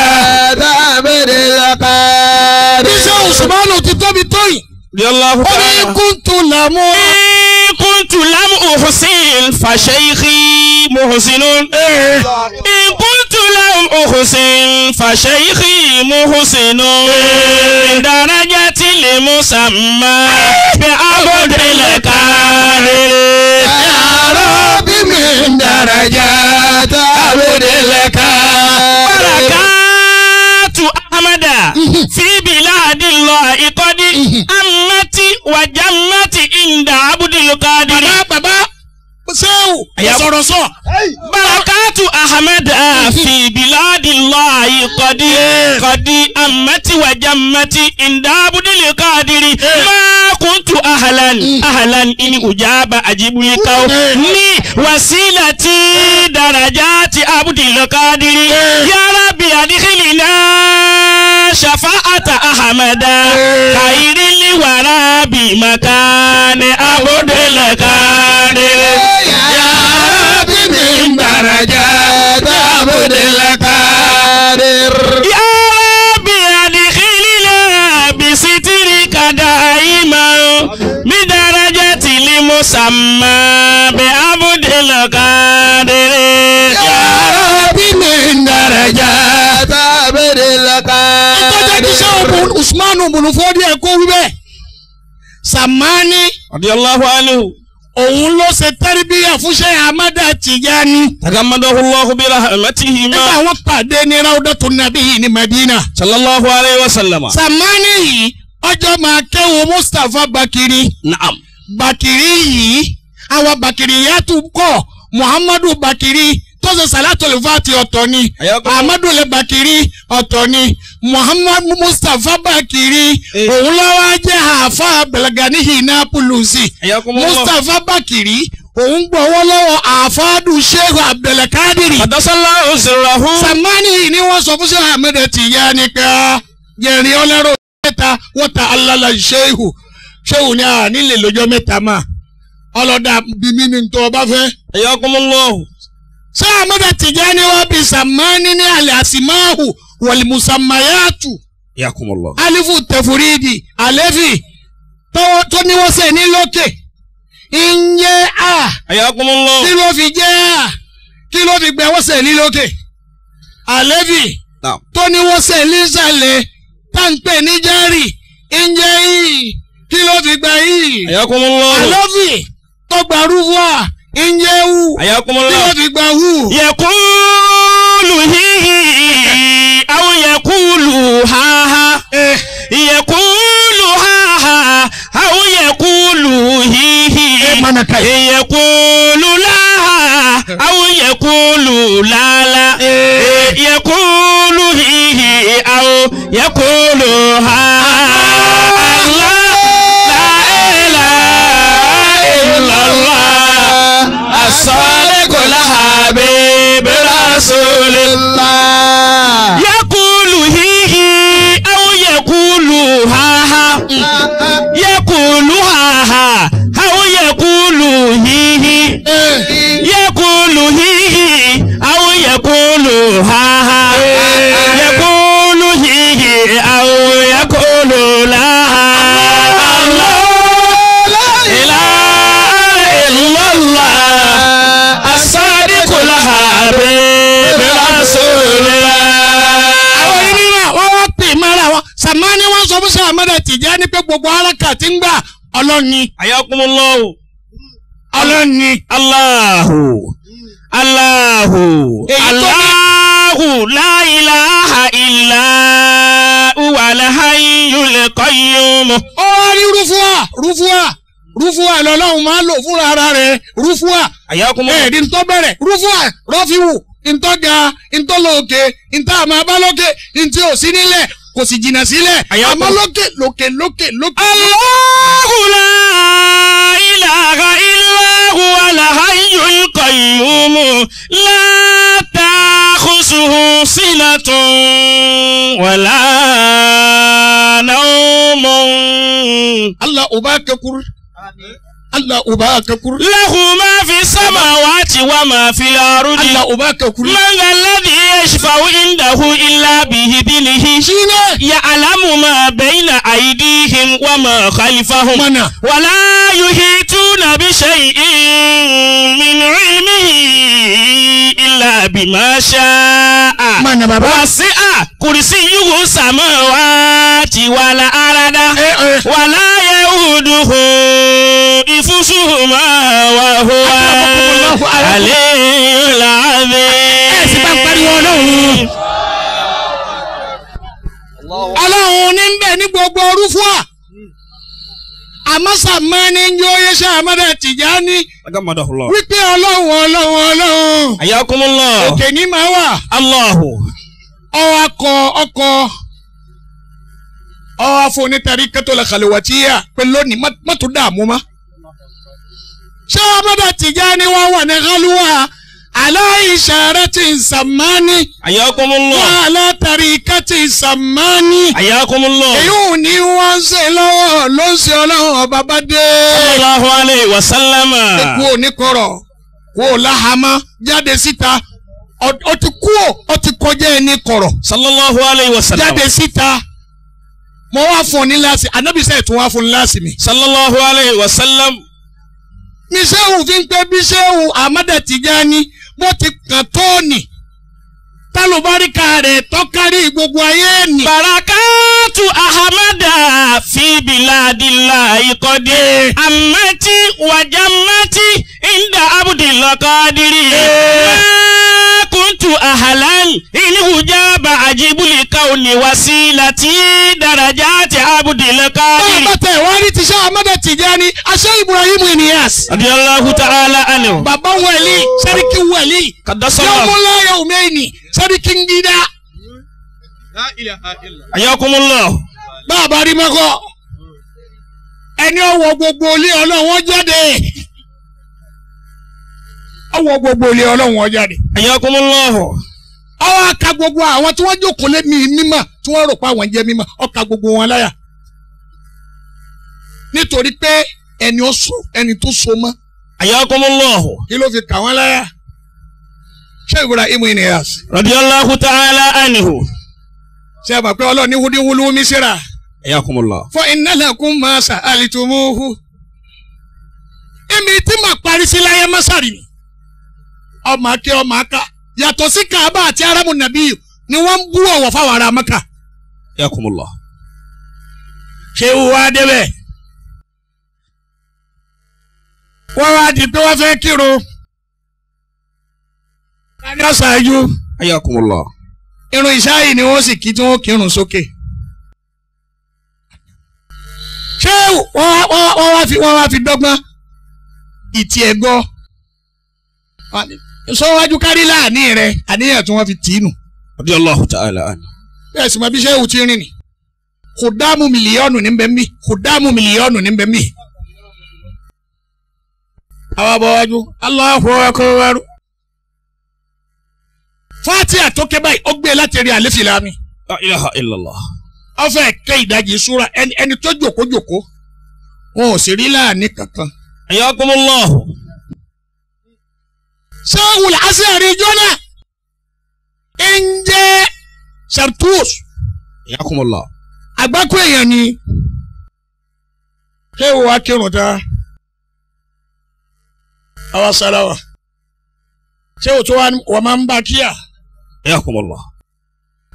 tábìlì kárìrì. bí Sheikh Usman ti tóbi tó yìí. yọláhu ta'ala. ó ní kúntù làmú. kúntù làmú òhùnsìn fàṣẹ́yìí muhsinun. Eh. kúntù. لم أحسن فشيخي محسن من درجة المسمى بعبد القادر yàrá bí mi ń darajá ti abudulaka. بركات أحمد في بلاد الله قد أمت وجمت inda abdul qadir bàbá bàbá Ẹ̀yà- sọ̀rọ̀ sọ. barakatu ahmed <laughs> fi biladillahi qadi qadi ammati wa jammati inda abdul qadir ma kuntu ahlan ahlan in ujaba ajibul qaw ni wasilati darajati abdul qadir ya rabbi adkhilna ṣàfáàtà ahamada kairi níwàrà bí makani abudulayi kàdé. yàrá bí mi ń daraja tá abudulayi kàdé. yàrá bí adìgílílà bí sítírì kàdá ìmọ̀ mi daraja. jẹ́ kí sẹ́ usman obùnfọ́dí ẹ̀ kó wí bẹ́ẹ̀ sàmánì radiyallahu anhu òun ló ṣe tẹ́rìbíyà fúnṣẹ́ amada Tijani. tagamadahulahu bi rahmatihi ma. nígbà wọn pàdé ní rawdatu nabi ní madina. sallallahu alayhi wa sallam. sàmánì yìí ọjọ́ máa kéwòn mustapha bakiri. naam. bakiri yìí àwa bakiri yàtú muhammadu bakiri tó ṣe sàlátòlè fati ọ̀tọ̀ ni. Amadu lebakiri ọ̀tọ̀ ni. Muhammad mustapha bakiri òun lọ́wọ́ jẹ́ àáfà bẹ̀lẹ̀gàní hìnnà pùlùsì mustapha bakiri òun gbọ́wọ́ lọ́wọ́ àfáàdù sheikh abdulkadir. àdásánlá òsèrèhù. samani ni wọ́n sọ fún sheikh ahmed tiya nìkan yẹ̀rìn ọlẹ́rọ̀ mẹ́ta wọ́n ta alala sheikh. Sheikh ni a nílè lọ́jọ́ mẹ́ta mà. Ọlọ́dà bíbí ni tó o fẹ́. ẹ̀yọ́ kúnmọ́ lọ́hùn sáà mọ́tà tìjáni wọ́n bí sàmánì ní àlẹ́ àsìmáhù wọ̀lìmùsàmáyàtù. yakumullah. alifu tẹfuridi alefi tó ní wọ́n sẹ́ ní lókè ìyẹn a. yakumullah. kí ló fi jẹ́ a kí ló fi gbẹ wọ́n sẹ́ ní lókè alefi tó ní wọ́n sẹ́ ní sàlẹ̀ táǹpẹ̀ ní jẹ́rì ìyẹn fi gbẹ yìí. yakumullah. alefi tó gba rúfọ́ ìyẹ́wù tí wọ́n ti gba wù. yẹ̀kúlù hihi àwọn yẹ̀kúlù haha eh. yẹ̀kúlù haha àwọn yẹ̀kúlù hihi eh, eh, yẹ̀kúlù laha àwọn yẹ̀kúlù lala yẹ̀kúlù hihi àwọn yẹ̀kúlù haha. Ah. يقول ها ها يقول هي هي أو يقول لا الله لا إله إلا الله الصادق الحبيب رسول àwọn الله onímọ̀ wọ́n wá pè mọ́ra wọn sàmánì wọn sọ fún sàmánì Tijani pé gbogbo arákà tí ń gbà ọlọ́ni حياكم الله ọlọ́ni. Allahu Allahu Allahu la ilaha illa huwa al-hayyul qayyum. ó wá rí rúfúà rúfúà rúfúà lọ́lọ́run máa ń lò fúnra ara rẹ̀ rúfúà Allah. ẹ̀ẹ́dì ntọ́ bẹ̀rẹ̀ rúfúà rọ́fíwù ntọ́ ga ntọ́ lókè ntọ́ àmọ́ abálókè ntí ò sí nílẹ̀ kò sì jìnnà sílẹ̀ àmọ́ lókè lókè lókè lókè. Allahu la ilaha illa huwa al-hayyul qayyum la ta'khusuhu sinatun wala nawmun. Allah ọba kẹkuru Allah uba kakur. Lahu ma fi samawati wa ma fi arudi. Allah uba kakur. Man alladhi yashfa'u indahu illa bi idnihi. Shine. Ya'lamu ma bayna aydihim wa ma khalfahum. Mana. Wa la yuhituna bi shay'in min ilmihi illa bima sha'a. Mana baba. Wasi'a kursiyyuhu samawati wal arada. Eh, eh. Wa la yahuduhu àǹfùsù máa wà hùwà àlẹ́ ẹ sì bá ń pariwo ọlọ́run. ọlọ́run ní ń ní gbogbo orúfọ́ àmọ́sà máa ní ń yóò yẹsẹ̀ àmọ́dà tìjà ní. wípé ọlọ́run ọlọ́run ọlọ́run. àyàkúmúlọ̀. òkè ní máa wà. Allahu. ọwọ́ ọkọ ọwọ́ afọ onítàrí kẹtọ́ la kàlẹ́wàtíyà pé lónìí mọ́tò dààmú mọ́ ṣé ọmọdé Tìjání wá wà ní kálúwà aláìsàrẹ́ ti sàmánì. Ayakumullah. Wà látàrí kẹ́tì sàmánì. ayakumullah. Èyí ní wọ́n ń ṣe lọ́wọ́ ló ń ṣe ọlọ́run ọba bá dé. sallallahu alayhi wa sallama. Kú ò ní kọ̀rọ̀ kú ò láhàmá jáde síta. Ọ ti kú ò ọ ti kọjá ẹni kọ̀rọ̀. Sallallahu alayhi wa sallam jáde síta. Mo wá fún ọ ní láàsì anábìsẹ̀ tún wá fún láàsì mi. sallallahu alayhi wa sallam ní sẹ́wù fi ń pẹ́ bí sẹ́wù Ahmada Tijani bó ti kàn tóòní tálùbáríkà rẹ̀ tọ́kárí gbogbo ayé nì. barakatu ahamada fi biladillahi qadi amati wa jammati inda abdil qadiri. Ma kuntu ahlan in hujaba ajibuli kauni wasilati darajati qadiri bàbá tẹ̀ wá rí ti sẹ́ Ahmada Tijani aṣẹ́ Ibrahim Inyas. radiyallahu ta'ala anhu. Bàbá wẹ̀lí sẹ́ríkì wẹ̀lí. Qaddasallahu yọmúlá yọmẹ́ni sẹ́ríkì ń gidá. ayakumullah. Bàbá rí mẹ́kọ́ ẹni ọwọ́ gbogbo ilé ọlọ́run wọn jáde ọwọ́ gbogbo ilé ọlọ́run wọn jáde. Ayakumullah ọwọ́ aka gbogbo àwọn tí wọ́n jókòó lé mi mímọ́ tí wọ́n rò pé àwọn jẹ́ mímọ́ ọkà gbogbo wọn láyà. Nítorí pé ẹni ẹni tó so mọ́. Ayakumullah kí ló fi kà wọ́n láyà? Ṣé Ibrahim Inyas. Radiyallahu ta'ala anhu. Ṣe é mọ̀ pé ọlọ́run ní wúdíwúlú mísírà. ayakumullah fọ iná lẹkùn máa ṣà àlìtùmùhù. èmi tí màá parí sí láyé mọ́sàrì ni ọmọ akẹ́ ọmọ aka yàtọ̀ sí kaaba àti aramu nàbíyù ni wọ́n ń bú ọ̀wọ̀ fáwọn ará maka. ayakumullah ṣé wá débẹ̀. wọ́n wá di pé wọ́n fẹ́ kírun. ká ṣáájú ayakumullah irun ìṣáyì ni wọ́n sì kí tí wọ́n kírun sókè. ṣé wọ́n wá fi dọ́gbọ́n ìtì ẹ̀gọ́ sọ́wájú kárí láàní rẹ̀ àníyàn tí wọ́n fi tì í nù. radiyallahu ta'ala anhu bẹ́ẹ̀ sì mọ bí sẹ́wù ti rìn ni kò dáàmú mílíọ̀nù ní bẹ́ẹ̀ mi kò dáàmú mílíọ̀nù ní bẹ́ẹ̀ mi. àwa bọ̀ wájú Allahu akbar. fati àtọ́kẹ́ báyìí ó gbé láti rí àlefi mi. la ilaha illallah ọfẹ kẹ ìdajì súra ẹni tó jòkó jòkó wọn ò sì rí láàánú kankan. ayakumullah sẹ́wùl asẹ́rì jọ́nà ń jẹ́ sartus? Ayakumullah àgbákò èèyàn ni. Sẹ́wù wa kírun ta àwa sàlàwà. Sẹ́wù tó wà máa ń bá kíá ayakumullah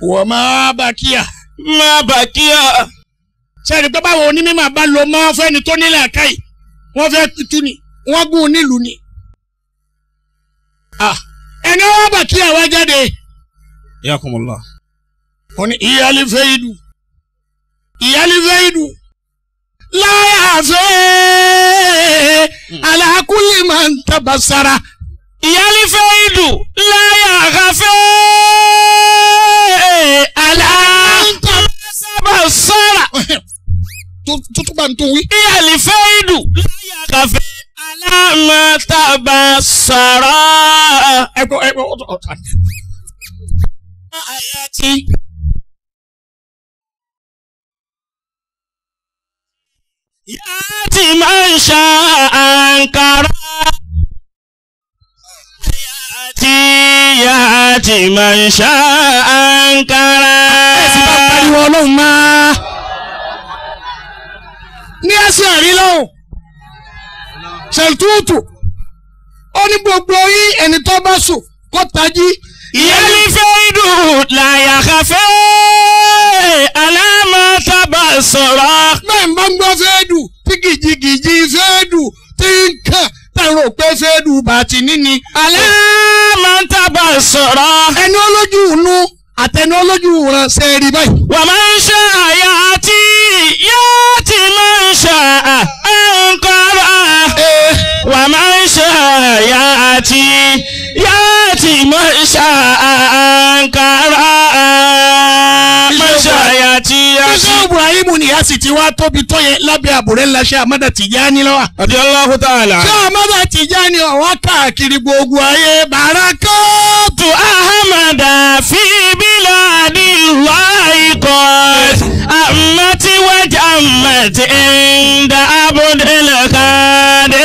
wọ́n máa bá kíá ma bakiya sẹ́ni pé báwo onímọ̀ bá lo mọ́ fẹ́ni tó nílẹ̀ àkáyì wọ́n fẹ́ tutù ni wọ́n gún un nílùú ni. Ah, ẹni wọ́n bá kí àwa jáde. Ayakumullah wọ́n ní ìyáálé fẹ́ ìdù ìyáálé fẹ́ ìdù láyà fẹ́ alákùlì máa ń tàbá sára. ìyálí fẹ́ ìdù láyà àgàfẹ́ àlá sábà sọ́ra tuntun bá ń tún wí. ìyálí fẹ́ ìdù láyà àgàfẹ́ alámọ̀tàbà sọ̀rọ̀. ẹgbẹ́ ẹgbẹ́ ọ̀tọ̀ ọ̀tọ̀. àyàtì. Yàtì máa ń ṣa àǹkárá. Yàtì yàtì máa ń ṣa àǹkárá. ẹ̀sìn bá pariwo ọlọ́run máa. ní ẹsẹ̀ àrí lọ́hùn ṣètúùtù ó ní gbogbo yín ẹni tó bá sùn kó tají. ìyẹ́lí fẹ́ ìdù làyà kàfẹ́ alámọ̀tàbà sọ̀rọ̀. bẹ́ẹ̀ bá ń gbọ́ fẹ́ dù tí gìjìgìjì fẹ́ dù tí ń kàn tẹ̀rọ pé fẹ́ dù bàtì níní. alámọ̀tàbà sọ̀rọ̀. ẹni olójú inú àtẹni olójú ìran báyìí. wàá máa ń ṣe àyà يأتي من شاء ومن شاء يأتي يأتي من شاء أنكرا من شاء يأتي Ṣé يأتي Ibrahim ni a sì ti wá tóbi tó yẹ lábẹ́ àbúrẹ́ ńlá ṣe Amada Tijani lọ́wọ́? رضي الله تعالى Ṣé Amada Tijani ọ̀wá káàkiri gbogbo ayé bàrákà? كنت أحمد في بلاد الله قد أمت وجمت عند عبد القادر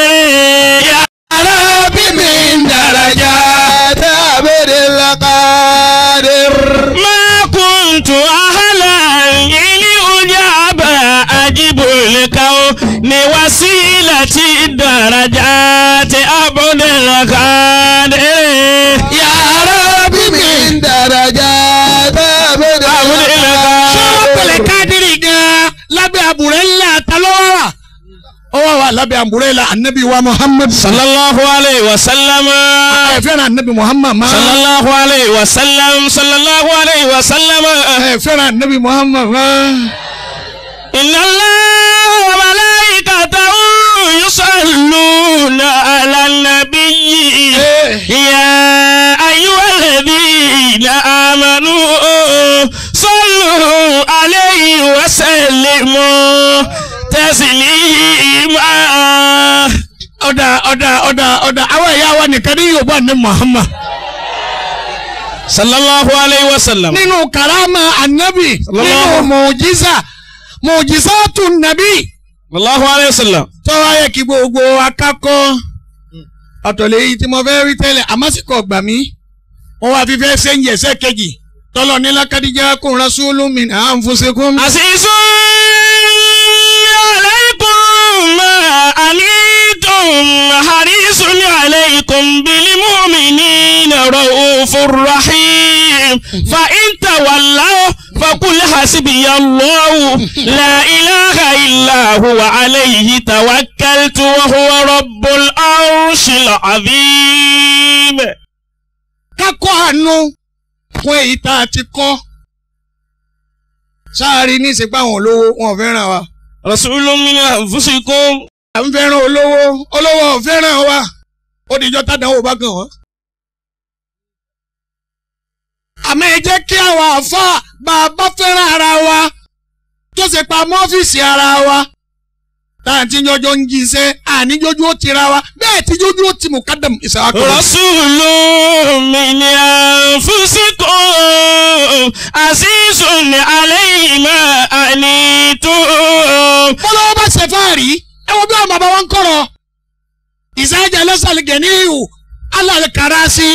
ta ló wà wà? Ó wà wà lábẹ́ àbúrẹ́ ńlá Anabi wa Muhammad. صلى الله عليه وسلم Ẹ fẹ́ràn Anabi Muhammad máa. صلى الله عليه وسلم صلى الله عليه وسلم Ẹ fẹ́ràn Anabi Muhammad máa. إن الله وملائكته يصلون على النبي يا أيها الذين آمنوا صلوا عليه tẹ̀sílì ìmọ̀. ọ̀dà ọ̀dà ọ̀dà ọ̀dà àwọn ẹ̀yà wa nìkan ní yorùbá ní Muhammad sallallahu alayhi wa sallam. nínú karama anabi nínú mùjísà mùjísà tún nàbí. sallallahu alayhi wa sallam. tọ́wọ́ ayé kí gbogbo akákọ́ ọ̀tọ̀lẹ̀ yìí tí mo fẹ́ rí tẹ́lẹ̀ àmásìkò ọ̀gbà mi wọ́n wá fi fẹ́ sẹ́yìn ẹ̀sẹ̀ kejì tọ́lọ̀ nílá kadìjà kò rán súlùmí ń fún sekúmi. àṣìṣe. ما أنيتم حريص عليكم بالمؤمنين رؤوف رحيم فإن تولوا فقل حسبي الله لا إله إلا هو عليه توكلت وهو رب العرش العظيم kákọ́ àánú fún èyí tá a ti kọ́ sáàrí ní ìsìnkú àwọn olówó wọn ò fẹ́ràn wa. Rasulun min anfusikum. à ń fẹ́ràn olówó olówó ò fẹ́ràn wa ó dìjọ́ tádàwọ̀ bá kàn wọ́n. ẹ jẹ́ kí àwa àfa bá a bá fẹ́ràn ara wa tó ṣe pa mọ́ ara wa táàtì jọjọ ń jí iṣẹ́ àníjọjú ó tira wa bẹ́ẹ̀ tí jọjú ó ti mú kádàm ìṣàkó. rasulu min anfusikum azizun alayhi ma anitum. bọ́lá bá ṣe wo bí àwọn bàbá wọn kọ̀rọ̀ ìṣáájà lọ́sàlẹ̀ gẹ̀ ní ìhù alàlẹ́ kàrá sí.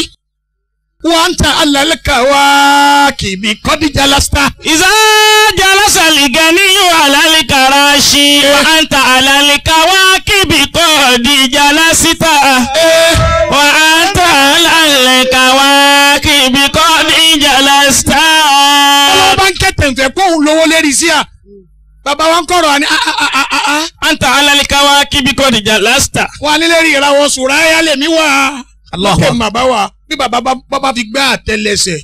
ta alàlẹ́ kàwá kìbí kọ́díjà lásìtà. إذا جلس الغني على الكراشي وأنت على الكواكب قد جلست وأنت على الكواكب قد جلست bọ́lọ́wọ́ bá ń kẹ́ tẹ̀ǹfẹ̀ kó òun lówó lérí sí à bàbá wa ń kọ̀rọ̀ àní ah, ah, ah, ah, ah. أنت على الكواكب قد جلست wọn á ní lérí ìràwọ̀ sùráyà lèmi wà lọ́kẹ́ bàbá wa bí bàbá bàbá fi gbá àtẹlẹsẹ̀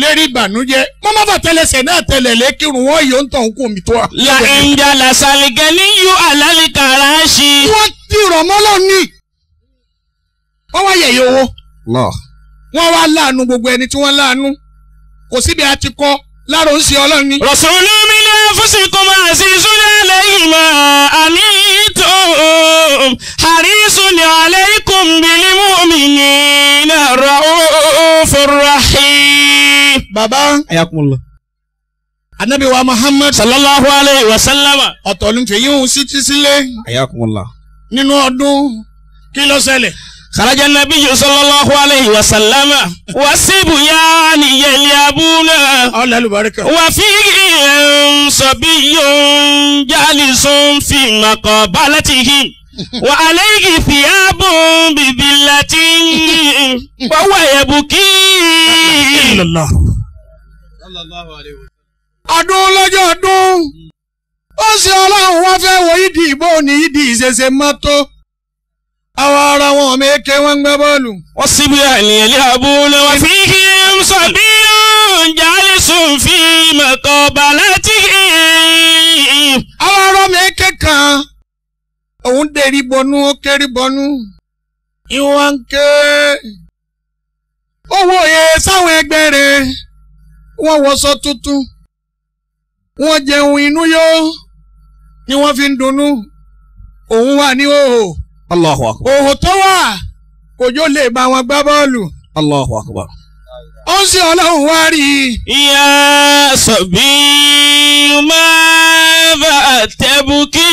lérí ìbànújẹ́ wọn bá fàtẹlẹsẹ̀ náà tẹlẹ lẹkìrún wọn yóò ń tàn kó mi tó. la ìjà làṣàlìkẹ ní yu àlálìkàrà ṣe. wọ́n ti rọ̀ mọ́lọ́ ní. wọ́n wá yẹ̀yẹ̀ owó. wọ́n wá láàánú gbogbo ẹni tí wọ́n láàánú kò síbi àti kọ́ lára ń ṣe ọlọ́run ni. rọ̀sọ̀lù mi ní fúnṣe kó máa ṣe ìṣúná lẹ́yìn mọ́ àní tó àríṣùn ní alaykum bil mu'minina raufur rahim. bàbá ayakun lọ. anabi wa muhammad. sallallahu alayhi wa sallama. ọ̀tọ̀ ni tẹ̀yìn òun sí ti sílé. ayakun lọ. nínú ọdún kí ló ṣẹlẹ̀. خرج النبي صلى الله عليه وسلم والصبيان يلعبون ọ̀lẹ́ alùbáríkà. وفيهم صبي جالس في مقابلته وعليه ثياب بذلة وهو يبكي ọdún lọ́jọ́ ọdún ó ṣe ọlọ́run wọ́n fẹ́ wo ìdí ìbò ní ìdí ìṣẹ̀ṣẹ̀ mọ́tò àwọn ará wọn ò méke wọ́n ń gbá bọ́ọ̀lù. wọ́n síbi àníyàn ní abúlé wọn. fi kí n sọ bí jàre sùn fi mọ̀kọ́ bàlá tí àwọn ará méke kan òun dèrí bọnú ó kéré bọnú ìwọ̀n ké owó yẹ sáwọn ẹgbẹ́ rẹ̀ wọ́n wọṣọ tuntun wọ́n jẹun inú yó ni wọ́n fi ń dunnú òun wà ní òhò. Allahu akbar. òhò tó wà kòjó lè bá wọn gbá bọ́ọ̀lù Allahu akbar. ó ń ṣe ọlọ́run wá rí i Ya sabiyu madha tabki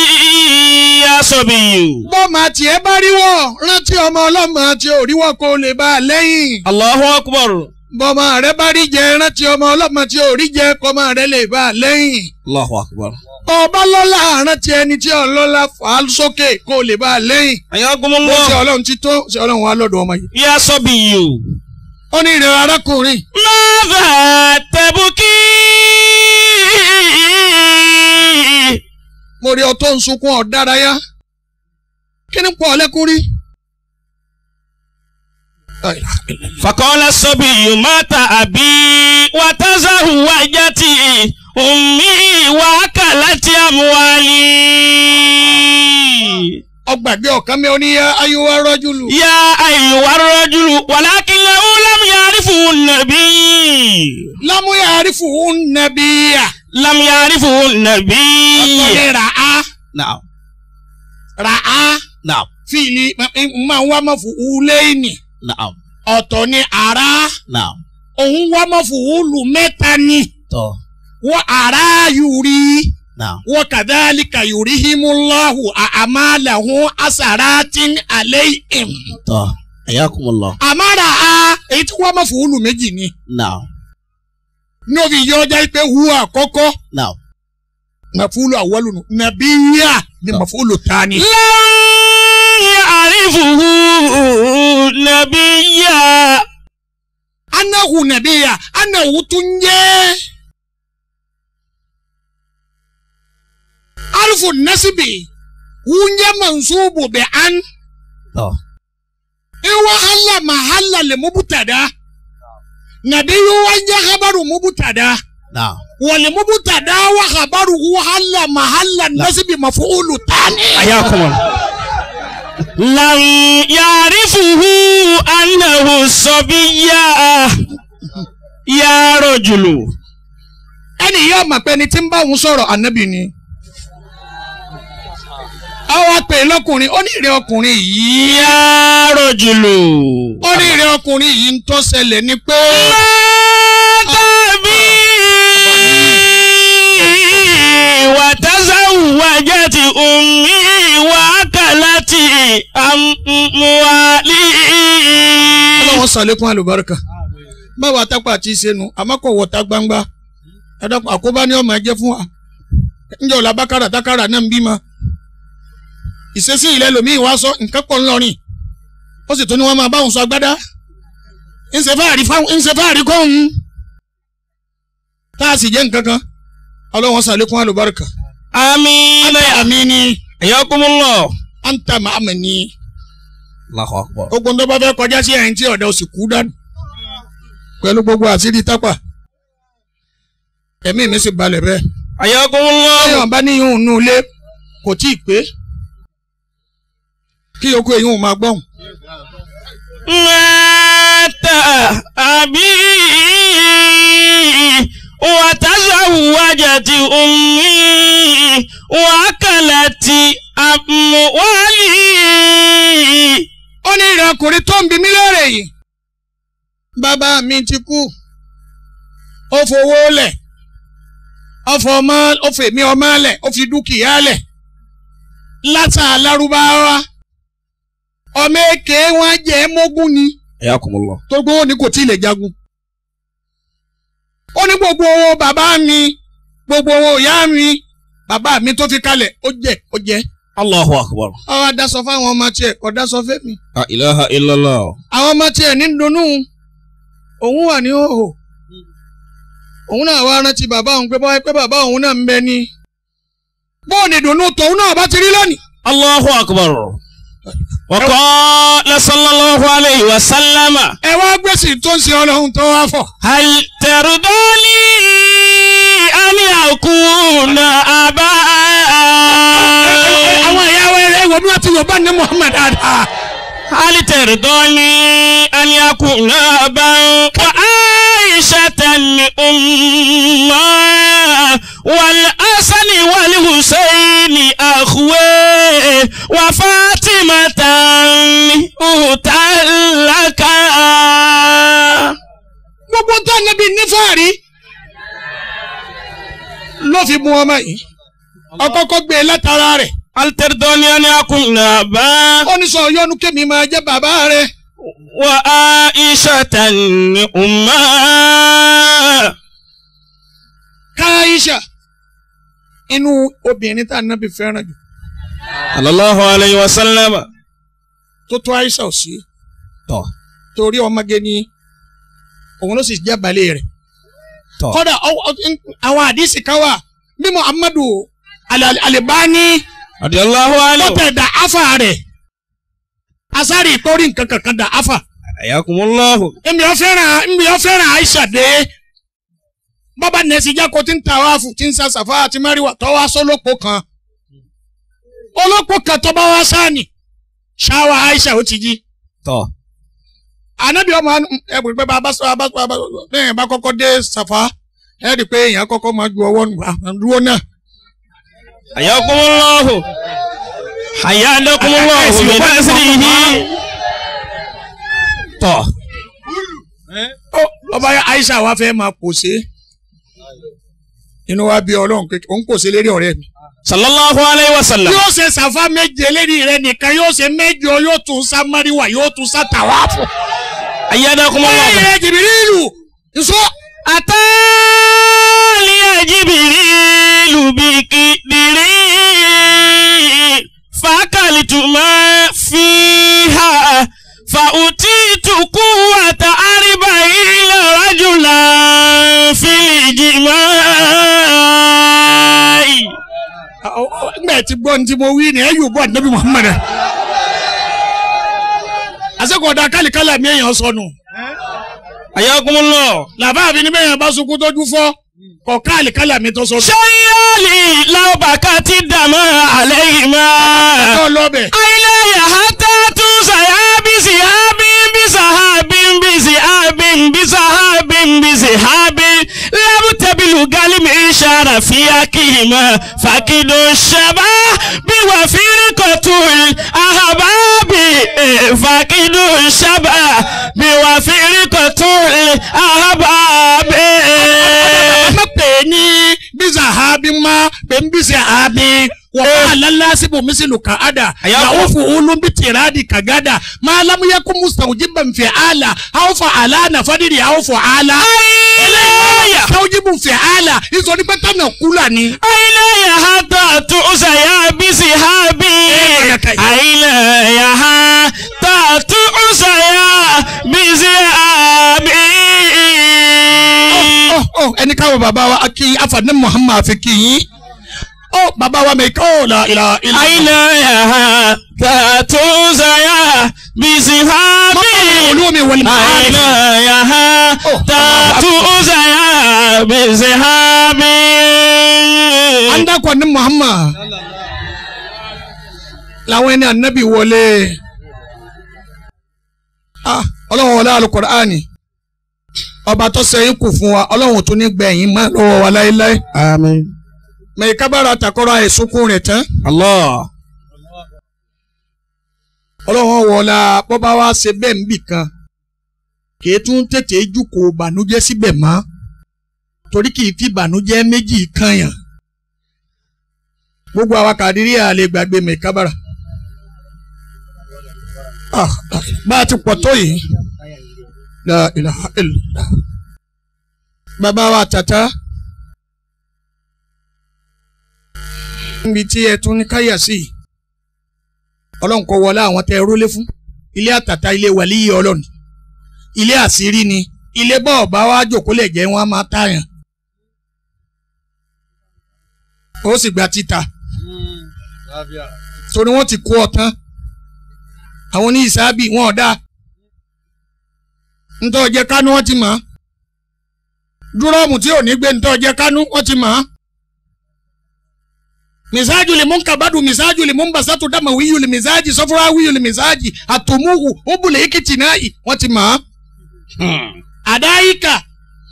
ya sabiyu. bọ́ọ̀mù àti ẹ bá rí wọ̀ rántí ọmọ ọlọ́mọ àti òríwọ̀ kó lè bá a lẹ́yìn Allahu akbar. bọ́ọ̀mù rẹ bá rí jẹ rántí ọmọ ọlọ́mọ tí òrí jẹ kọ́mọ rẹ lè bá a lẹ́yìn Allahu akbar. Ọba lọ́la rántí ẹni tí ọlọ́lá fà á sókè kó lè bá a lẹ́yìn bó ṣe Ayakumullah. ọlọ́run ti tó ṣe ọlọ́run wa lọ́dọ̀ ọmọ yìí. Ya sabiyu. ó ní ìrẹ̀ arákùnrin Madha tabki. mo rí ọ tó ń sunkún ọ̀dárayá kí ni pọ̀ lẹ́kún rí omi ìwà kàlá tí a mú wa ni. ọgbàgbé ọ̀kan mi ò ní ya ayuwa rọ́júlù. ya ayuwa rọ́júlù wàlákìlẹ̀ ó lámúyà àrífù nàbí. lámúyà àrífù nàbí yà. lámúyà àrífù nàbí yà. ọ̀tọ̀ ni rà á. now rà á. now fíìlì máa ń wá mọ́ fún ulẹ́ẹ̀nì. now ọ̀tọ̀ ni ara. now òun wá mọ́ fún ulù mẹ́ta ni. tọ́. wọ́n àrá yùrí نعم wọ́n kàdálíkà yùrí himulahu àmàlàhùn asàràtìn àlẹ́yìn. طه حياكم الله àmàrà á èyí tí wọ́n mọ́ fún ulu méjì ni نعم ní òfin yọ ọjà pé hu àkọ́kọ́ نعم mafulu awwalu nu nàbíyà ni mafulu tani. لم يعرفه نبيا anahu nàbíyà anahu tún jẹ́ Alifun nasi bi wunye mansubu bi an oh. iwa halla mahalla li mubutada na dai wanye habaru mubutada no. wali mubutada wa habaru hu halla mahalla no. nasibi mafuulu tani ayakum lan yarifuhu annahu sabiya ya rajulu ẹni yóò mọ̀ pé ẹni tí ń bá òun sọ̀rọ̀ ànábì ni a wá pè lọ́kùnrin ó ní ìrẹ́ ọkùnrin yìí. yá rọ̀jùlù. ó ní ìrẹ́ ọkùnrin yìí ń tó ṣẹlẹ̀ ni pé. látàbí wàtásáwù wájà ti omi wá kàláàtì àmúwálì. ọlọ́run sàlékún àlùbáríkà báwa tápà àti ìṣẹ́nu àmọ́ kò wọ̀ta gbangba àkóbá ni ọmọ ẹ jẹ́ fún wa ǹjẹ́ ọ̀la bákàrà tákàrà náà ń bímọ ìṣesí ilẹ̀ lomiin wá sọ nǹkan pọ̀ ńlọrin ó sì tún ní wọ́n máa báwọn sọ agbádá ńṣe fáàrí fáwọn ńṣe fáàrí kọ́hún tá a sì jẹ́ nǹkan kan ọlọ́wọ́n sàlékún àlùbáríkà. àmín anta amini. ẹ̀yọ́ kúmú lọ. anta màmá ni. ogun tó bá fẹ́ kọjá sí ẹ̀yìn tí ọ̀dà òsì kú dánù pẹ̀lú gbogbo àṣírí tápà ẹ̀mí mi sì balẹ̀ bẹ́ẹ̀. ẹ̀yọ́ kúmú lọ. ẹ̀yọ̀ bá níyùn nù ilé kò tí ì pé kí yòókù èyí ò máa gbọ́n. mẹ́ta àbí wàtàṣàwù wájàtì omi wákàlàtì àmúwálì. ó ní ìrìn ọkùnrin tó ń bi mí lóore yìí. bàbá mi ti kú ó fowó lẹ̀ ó fọmọ ó fèmí ọmọ lẹ̀ ó fi dúkìá lẹ̀ látà ọmọ èké wọn jẹ ẹ ni. ẹ̀yà kò mọ̀ lọ. tó gbowó ni kò tí ì lè jagun. ó ní gbogbo owó bàbá mi gbogbo owó ìyá mi bàbá mi tó fi kalẹ̀ ó jẹ ó jẹ. Allahu akbar. Àwọn adásọ fáwọn ọmọ tiẹ̀ kò dásọ fẹ́mi. A ilaha illallah. Àwọn ọmọ tiẹ̀ ní dunú. Òun wà ní hòhò. Òun náà wá rántí bàbá òun pé báyìí pé bàbá òun náà ń bẹ ní. Bóòdì dunú tòun náà bá ti rí lónìí. Allahu akbar. Waqala sallallahu alayhi wa sallama. Ẹ wá gbèsè tó ń ṣe ọlọ́run tó wá fọ̀. Hal tardani an akuna àbá. Àwọn ìyá wa ẹ̀rẹ́ ìwọ ni wọ́n ti Yorùbá ní Muhammad Adá. Hal tardani an akuna àbá. Wa aishatan li umma wal Hasan wal Husaini. rí ló fi mú ọmọ yìí ọkọ̀ọ̀kọ̀ gbé e látara rẹ̀. alterdoni ni a kun na bá. ó ní sọ yọnu kémi máa jẹ bàbá rẹ. wa aisha ta ni umma. ká aisha inú obìnrin tá a nábì fẹ́ràn jù. alallahu alayhi wa sallam. tó tó aisha ò sí. tọ́ torí ọmọge ni òun ló sì jẹ́ balẹ̀ rẹ̀ ọ- àwọn àdìsí kan wà. Bí muhammadu Al- alibani radiyallahu anhu. Ó tẹ̀ da afa rẹ̀. Asáré ìkórè nǹkan kankan da afa ayakumullahu. Nbí ọ fẹ́ràn nbí ọ fẹ́ràn aisha dé. Bàbá nẹ́ẹ̀sì jákò tí ń ta wá fún tí ń sa sàfà àti mẹ́rìwá tọ́wọ́ aṣọ olóko kan. Olóko kan tọ́ba wá sáàni ṣáwa aisha ó ti jí. Tọ́ anabi ọmọ ẹgbẹ pé bàbá sọ bàbá sọ bàbá sọ lẹ́yìn bá kọ́kọ́ dé sàfà ẹ rí i pé èèyàn kọ́kọ́ máa ju ọwọ́ nù àdúró náà. Ayakumullahu hayadakumullahu bi nasrihi tọ́. Ó, ọba aisha wa fẹ́ máa pòṣé inú wa bí ọlọ́run kékeré òun pòṣé lérí ọ̀rẹ́ mi. sallallahu alayhi wa sallam. Yóò ṣe sàfà méje lérí rẹ nìkan yóò ṣe mẹ́jọ yóò tún sá máríwá yóò tún sá tàwáfù ayyadakumullahu. ẹ̀yẹ jìbìrìlù nsọ. àtàlíyà jìbìrìlù bí kìdìrí fàkàlìtùmá fíhà fàùtì tukú àtà àríbà ilẹ̀ rájùlá fìlìjìmá. gbẹ̀ẹ́ ti gbọ́ ní ti mo wí ni ẹ yóò bọ́ àdínábì Muhammad àsìkò ọ̀dà kálíkálà mi èèyàn sọnù. àyà kún un lọ. làbá àbí ní bẹ́ẹ̀ yẹn bá sunkún tójú fọ́ kọ kálíkálà mi tó sọnù. sẹ́yìnlì lọ́bàkà ti dàmọ́ àlẹ́ yìí mọ́. àtọ́ lọ́bẹ̀. àìlẹ́ yàrá tá a tún sàyà bí sì á bí bí sàhábí bí sì á bí bí sàhábí bí sì á bí lábùtẹ́bìlù gálí. Shara fi akíhìmọ̀ fàkìdò shaba bi wa fi rékọ̀tù àhàbábì shaba bi wa wà fi rékọ̀tù àhàbábì. ọ̀pọ̀lọpọ̀ pè ní bí zahabi mọ́ pé ń wala lasibu misilu ka ada laufu ulum bitiradi ka gada ma lam yakun mustawjiban fi ala aw fa ala na fadiri aw fa ala mustawjibu fi ala nítorí pé tọ́nà kúlà ni. àìlẹ̀ yàrá tó tó ṣàyà bísí ha bí. àìlẹ̀ yàrá tó tó ṣàyà bísí ha bí. ẹni bàbá wa kí afanin muhammad fi kì í ó bàbá wa mẹ́kọ́ ò la ìlà ìlà. àìlẹ̀ ẹ̀hà kàtó ṣayá bìsì ha bí. olúwomi wọlé mi. àìlẹ̀ ẹ̀hà kàtó ṣayá bìsì ha bí. an dákọ̀ ní Muhammad làwọn ẹni ànábì wọlé ah, ọlọ́run wọlé alukur'ani ọba tó ṣẹ́yìn kù fún wa ọlọ́run tó ní gbẹ̀yìn mọ́ lọ́wọ́ wa láéláé. àmín mẹ kábàárà takọ́ra ẹ̀sùnkún rẹ̀ tán. Allah. ọlọ́wọ́n wọlá bọ́bá wa ṣe bẹ́ẹ̀ ń kan kì í tún tètè jùkọ̀ bànújẹ́ síbẹ̀ mọ́ torí kì í fi bànújẹ́ méjì kanyàn gbogbo àwa kàdírí à gbàgbé mẹ kábàárà. Ah, ah, bá a ti pọ̀ tó yìí. La ilaha illallah. bàbá wa tata níbi tí ẹ tún ní káyà sí ọlọ́run kọ́ wọlé àwọn tẹ rólé fún. Ilé àtàtà ilé wàlíyé ọlọ́run ilé àṣírí ni. Ilé bọ́ọ̀ bá wá jòkó lè jẹ́ wọn á máa tààyàn. Ó sì gba títà. Torí wọ́n ti kó ọ tán. Àwọn ní ìsáábì wọn ò dáa ntọ́ jẹ́ kánú wọ́n ti mọ̀. Ọ́ dúrọ́ọ̀mù tí ò ní gbé ntọ́ jẹ́ kánú wọ́n ti mọ̀. ọ́ mun kabadu misaju le mun basatu dama wiyu le misaji sọfura wiyu le misaji atumuhu ubule ikiti nayi wọ́n ti mọ̀ ọ́. àdáyíkà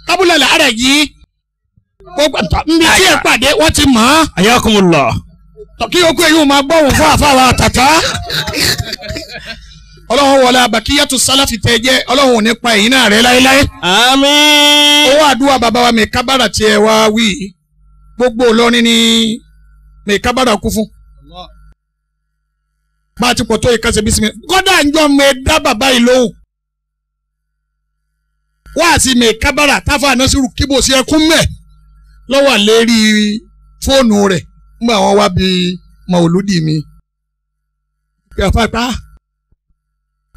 kábúlẹ̀ làárẹ̀ yìí nbí tí ẹ pàdé wọ́n ti mọ̀ ọ́. ayakumullah. kí o kó èyí o máa gbọ́wọ́ fún àfàwà àtàtà. ọlọ́run wọlé abakiyatu sálàfì tẹ jẹ́ ọlọ́run ò ní pa èyí náà rẹ láéláé. àmín. owó àdúrà bàbá wa mi kábàrà tiẹ̀ wá wí gbogbo Ìlọrin ni mi kábàrà kú fún. bá a ti pọ̀ tó yìí kásẹ̀ bísí mi kọ́dà ń jọ mi dá bàbá yìí lóhùn. wá sí mi kábàrà táfà nasiru kíbo sí ẹkún mẹ́ lọ́wọ́ lérí fóònù rẹ̀ wọn mi. ìyàfà pa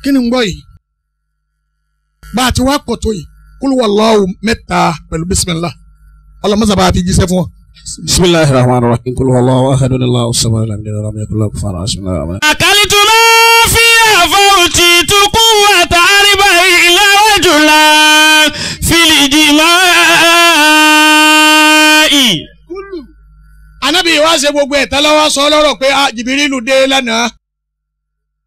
kí ni ń gbọ́ yìí bá a ti wá pọ̀ tó yìí kúlù wàlláhu mẹ́ta pẹ̀lú bísímìlá ọlọ́mọ́sá bá a fi jíṣẹ́ fún ọ. Bisimilahi rahman rahim kul wallahu ahad allahu samad lam yalid walam yakul lahu kufuwan ahad bisimilahi rahman. akalitu ma fi afawuti tuku wa taariba ila wajula filijimai. anabi wa ṣe gbogbo ẹ̀ tálọ́wọ́ sọ lọ́rọ̀ pé a jìbìrìlù dé lánàá.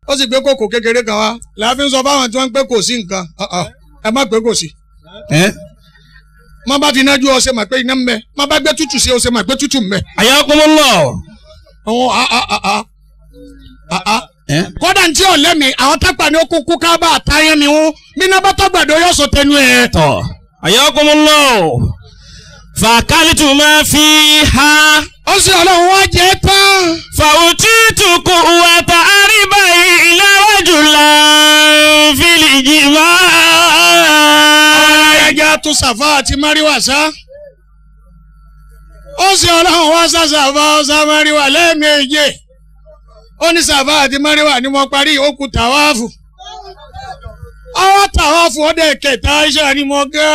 Ó sì gbé kòkò kékeré kan wá. Láàfin sọ fáwọn tí wọ́n ń pé kò sí nǹkan. Ọ̀ọ̀, ẹ má pé kò sí. Má bá fi iná ju ọsẹ mà pé iná ń bẹ má bá gbé tútù sí ọsẹ mà pé tútù ń bẹ. ayakumullah. àwọn a a a a a a kódà ní tí ò lẹ́mi àwọn tápà ní ó kúkú ká bá àtàyàn mi wọn bí iná bá tọ́gbàdo yóò sọ tẹnu ẹ̀. tọ ayakumullah. fakalitu ma fi ha. Ó sì ọlọ́run wá jẹ́ tán. fàwùtítù kù wàtà àríbá ilé wájú la fìlìjìmá. ẹja tún sàfà àti máríwá sá. ó sì ọlọ́run wá sá sàfà ọ̀sá máríwá lẹ́ẹ̀mejì. ó ní sàfà àti máríwá ni mo parí òkú tàwáàfù. Ọwọ́ tàwáàfù ọdẹ kẹta iṣẹ́ ni mo gá.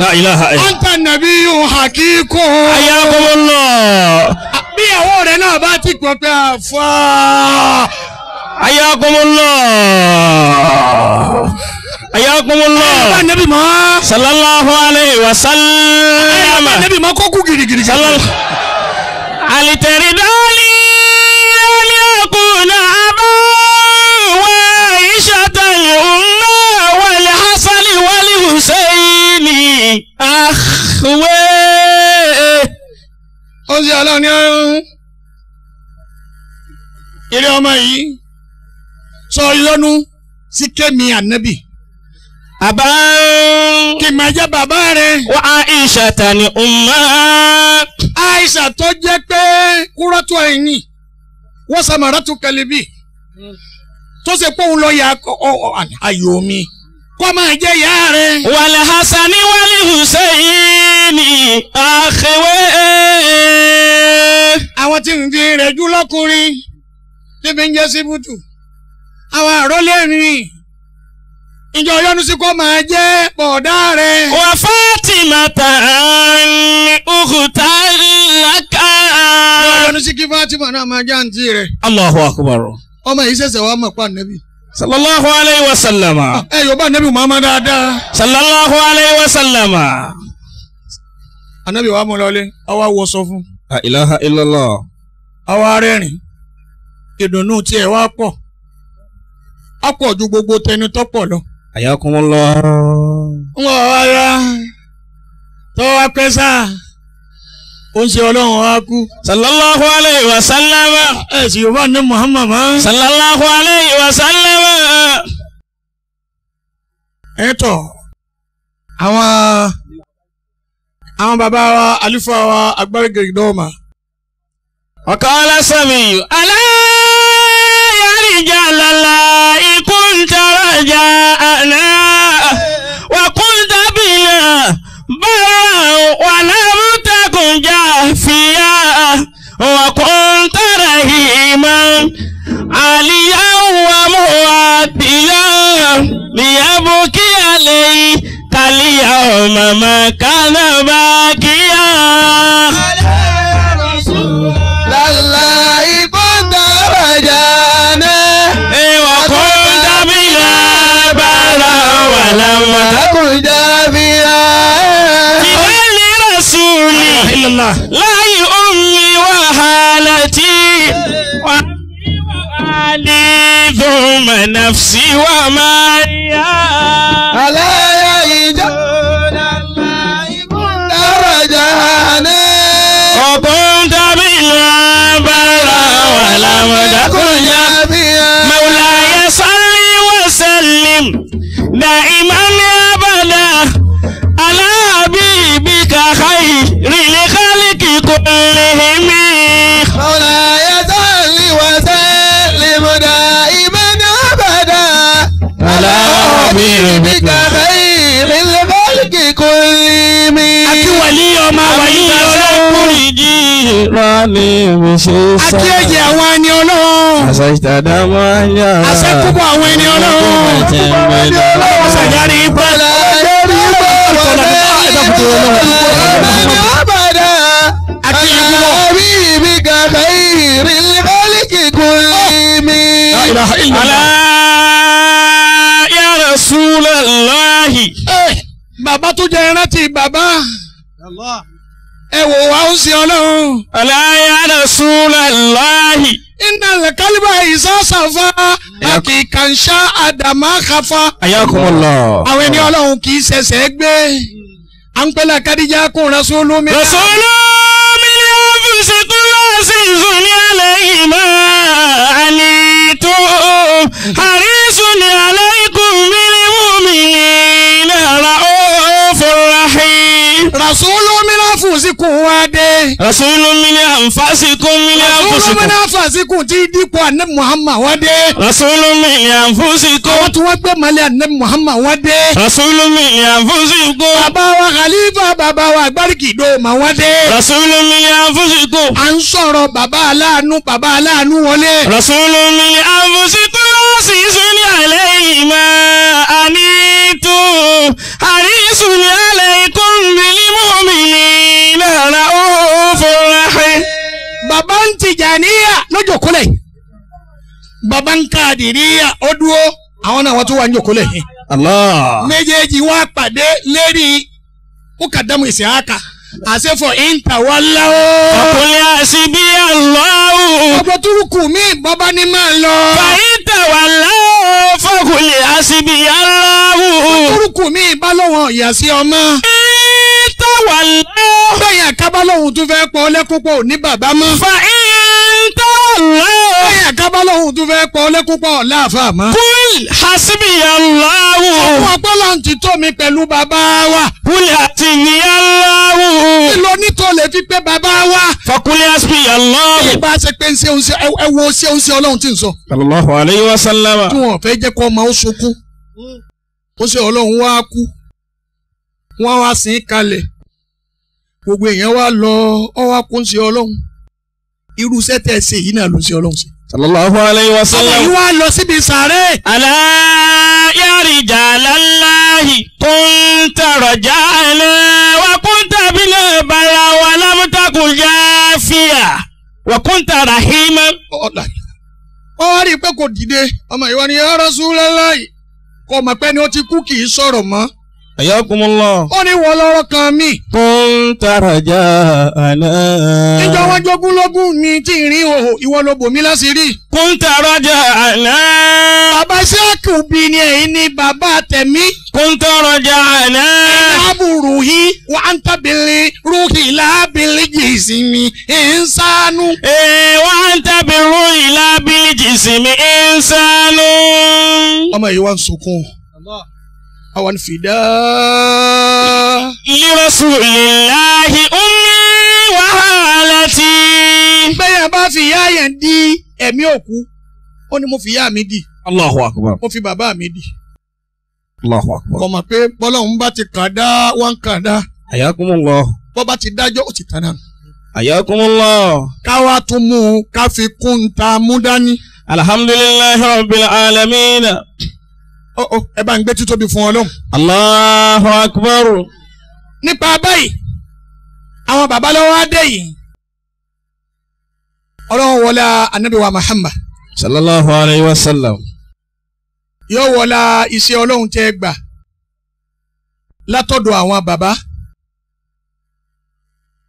la ilaha illa. anta nabiyun hakikun. ayakumullah. bí ìyàwó rẹ̀ náà bá ti pọ̀ pé àfa. ayakumullah. ayakumullah. nẹ́bí mọ́. sallallahu alayhi wa sallam. mọ́ kó kú girigiri. sallallahu. alitaridali aliyakuna aba wa aishata umma akhwe. ó sì ní ọ̀run. ilé ọmọ yìí sọ yọnu sí kémi ànábì kí n máa jẹ́ bàbá rẹ̀. wa aishata ni umma. àìsà tó jẹ́ pé kúrọ́tù ẹ̀yìn wọ́n sàmàràtù kẹlẹ́bì tó ṣe pé òun lọ yà ayò mi kó máa jẹ́ ìyá rẹ̀. wal hasani wal husaini akhwe. àwọn tí ń fi rẹ̀ jú lọ́kùnrin tí fi ń jẹ́ síbùtù àwọn àrólé rìn ìjọ yọnu sí kó máa jẹ́ bọ̀dá rẹ̀. wa fatimata ukhta laka. ìjọ yọnu sí kí Fatima náà máa jẹ́ àǹtí rẹ̀. Allahu akbar. ọmọ yìí ṣẹ̀ṣẹ̀ wá mọ̀ pa nẹ́bí. sallallahu alayhi wa sallama. ẹ yóò bá nẹ́bí Muhammad dáadáa. sallallahu alayhi wa sallama. Ànábì wa mú lọlé àwa wọ sọ fún. la ilaha illallah. àwa rẹ́rìn ìdùnnú tiẹ̀ wá pọ̀ á pọ̀ ju gbogbo tẹni tọ́pọ̀ lọ. ayakumullah. ń wọ̀ wá yá tọ́ wá pẹ́ sáà ó ń ṣe ọlọ́run wá kú. sallallahu alayhi wa sallama. ẹ sì yóò bá ní Muhammad sallallahu alayhi wa sallama. ẹ tọ̀ àwọn àwọn bàbá wa alifa wa agbáregèrè náà ọ̀kan lásán yìí. alẹ́ yàrá ìjà ikú ń tọrọ ìjà àná wà kún tábìlì báwa wà náà jà fìyà wà kún tọrọ ìmọ̀ àlìyá wà mú àbíyá lìyá bó kí àlè yìí kàlíyà ọmọ màkánà bá kíyà. lálá ibò tààrà jáde. ìwà kò dábìlà bàrà wà lámà. kò dábìlà. ìbálẹ̀ rasuli láyé omi wàhálà tí wàá. علي ثم نفسي وماريا ọmọ wàlí ọlọ́kùnrin jí rani mi àti ẹ̀jẹ̀ àwọn ẹni ọlọ́run. àṣà ìtàdá máa ń yà. àṣẹ púpọ̀ àwọn ẹni ọlọ́run. Bọ́lá lórí abada Àti ala ìgbìmọ̀. habibika khairil khalqi kullimi. Alá ya Rasulallahi. bàbá tó jẹ ìrántí bàbá. Ó sí ọlọ́run. Alá ya Rasulallahi. iná lẹ́kálíbà ìsọ́sàfà àkìkànṣá àdàmà kàfà. Ayakumullah. àwọn ẹni ọlọ́run kì í ṣẹ̀ṣẹ̀ gbé. à ń pẹ́lẹ́ kadija kún rasulu mi. Rasulu min anfusikum azizun alayhi ma anittum harisun alaykum bil mu'minina ra'ufur rahim. rasulu mi náà fún sí kún wá Rasulun min anfasikum min anfusikum. Rasulun min anfasikum ti dípò ànábì Muhammad wá dé. Rasulun min anfusikum. Àwọn tí wọ́n gbé malẹ̀ ànábì Muhammad wá dé. Rasulun min anfusikum. Wa Khalifa Baba wa Gbárìkì Ìdó mà wá dé. Rasulun min anfusikum. À ń sọ̀rọ̀ bàbá aláàánú bàbá aláàánú wọlé. Rasulun min anfusikum. Sì sún ní àlẹ́ ìmọ̀ àní tó àríṣùn alẹ́ ikún na mọ́mí lára ó fọ́ra ẹ̀. bàbá ń Tìjàníyà lọ́jọ́ kólẹ̀ bàbá ń Kàdìríyà ó dúró àwọn náà wọ́n tún wà ń jòkó lẹ̀. méjèèjì wá pàdé lérí kúkàdámù ìsìn àáka àṣefọ̀ ìntàwálá àṣìbí àlọ́ ọ̀pọ̀ túrùkù mi bàbá ni máa lọ. fàyè tàwa láwọ fọkùnlé àṣìbí aláwọ. orúkú mi bá lọ́wọ́ ìyá sí ọmọ. tàwa láwọ. bẹ́ẹ̀ yẹn ká bá lóhun tún fẹ́ pọ̀ lẹ́kún pọ̀ ní bàbá mọ́. fa ìtàwa láwọ bẹ́ẹ̀ kábàlóhùn tún fẹ́ pọ̀ lẹ́kún pọ̀ láàfà mọ́. kúl hasibi aláwò. àwọn ọpọlọ ti tó mi pẹ̀lú bàbá wa. kúl hasibi aláwò. ìlọ nítò lè fi pé bàbá wa. fakúl hasibi aláwò. ìbá ṣe pé ń ṣe ń ṣe ẹ wo ṣe ń ṣe ọlọ́run tí ń sọ. sallallahu alayhi wa sallama. tí wọn fẹ́ jẹ́ kó ọmọ ó sunkún. ó ṣe ọlọ́run wá kú. wọ́n wá sí kalẹ̀. gbogbo èèyàn wá lọ ọ kún sí ọlọ́run irú iṣẹ́ tẹ̀ ṣe yìí náà ló ṣe ọlọ́run ṣe. sallallahu alayhi wa sallam. àwọn yìí wá lọ síbi sàárè. ala ya rijalallahi kunta rajala wa kunta bil bara wa lam takun jafiya wa rahima. ó rí i pé kò dìde ọmọ ìwà ni ya rasulallahi kò mọ̀ pé ni ó ti kú kì í sọ̀rọ̀ mọ́. Ayakumullah. Ó ní wọ́n lọ́rọ̀ kan mi. Kún tàràjà àná. Ìjọ wọn jogúnlógún mi ti rí òhò ìwọ ló bòmí láṣìírí. Kún tàràjà àná. Bàbá Ṣáàkì òbí ni ẹ̀yin ni bàbá tẹ̀mí. Kún tàràjà àná. Ìdáàbò rùhí wà ń tàbílì rúhì lábìlì jìsì mi ìnsánú. Ee wà ń tàbí rúhì lábìlì jìsì mi ìnsánú. Ọmọ yìí wá ń sunkún àwọn fìdá. lirasulillahi ummi wahalati. bẹ́ẹ̀ bá fi ìyá yẹn di ẹ̀mí òkú ó ní mo fi ìyá mi di. Allahu akbar. mo fi bàbá mi di. Allahu akbar. kọ̀mọ̀ pé bọ́lá bá ti kàn dá wọ́n kàn dá. Ayakumullah. bọ́ bá ti dájọ́ ó ti tán náà. Ayakumullah. káwa tún mú un ká fi kún un ta mú dání. alhamdulillahi rabbil alamina. Oh, oh, ẹ bá ń gbé títóbi fún ọlọ́run. Allahu Akbar. nípa báyìí àwọn bàbá lọ́wọ́ á dé yìí ọlọ́run wọlé anabi wa Muhammad. sallallahu alayhi wa sallam. yóò wọlá iṣẹ́ ọlọ́run tẹ́ gbà látọ̀dọ̀ àwọn bàbá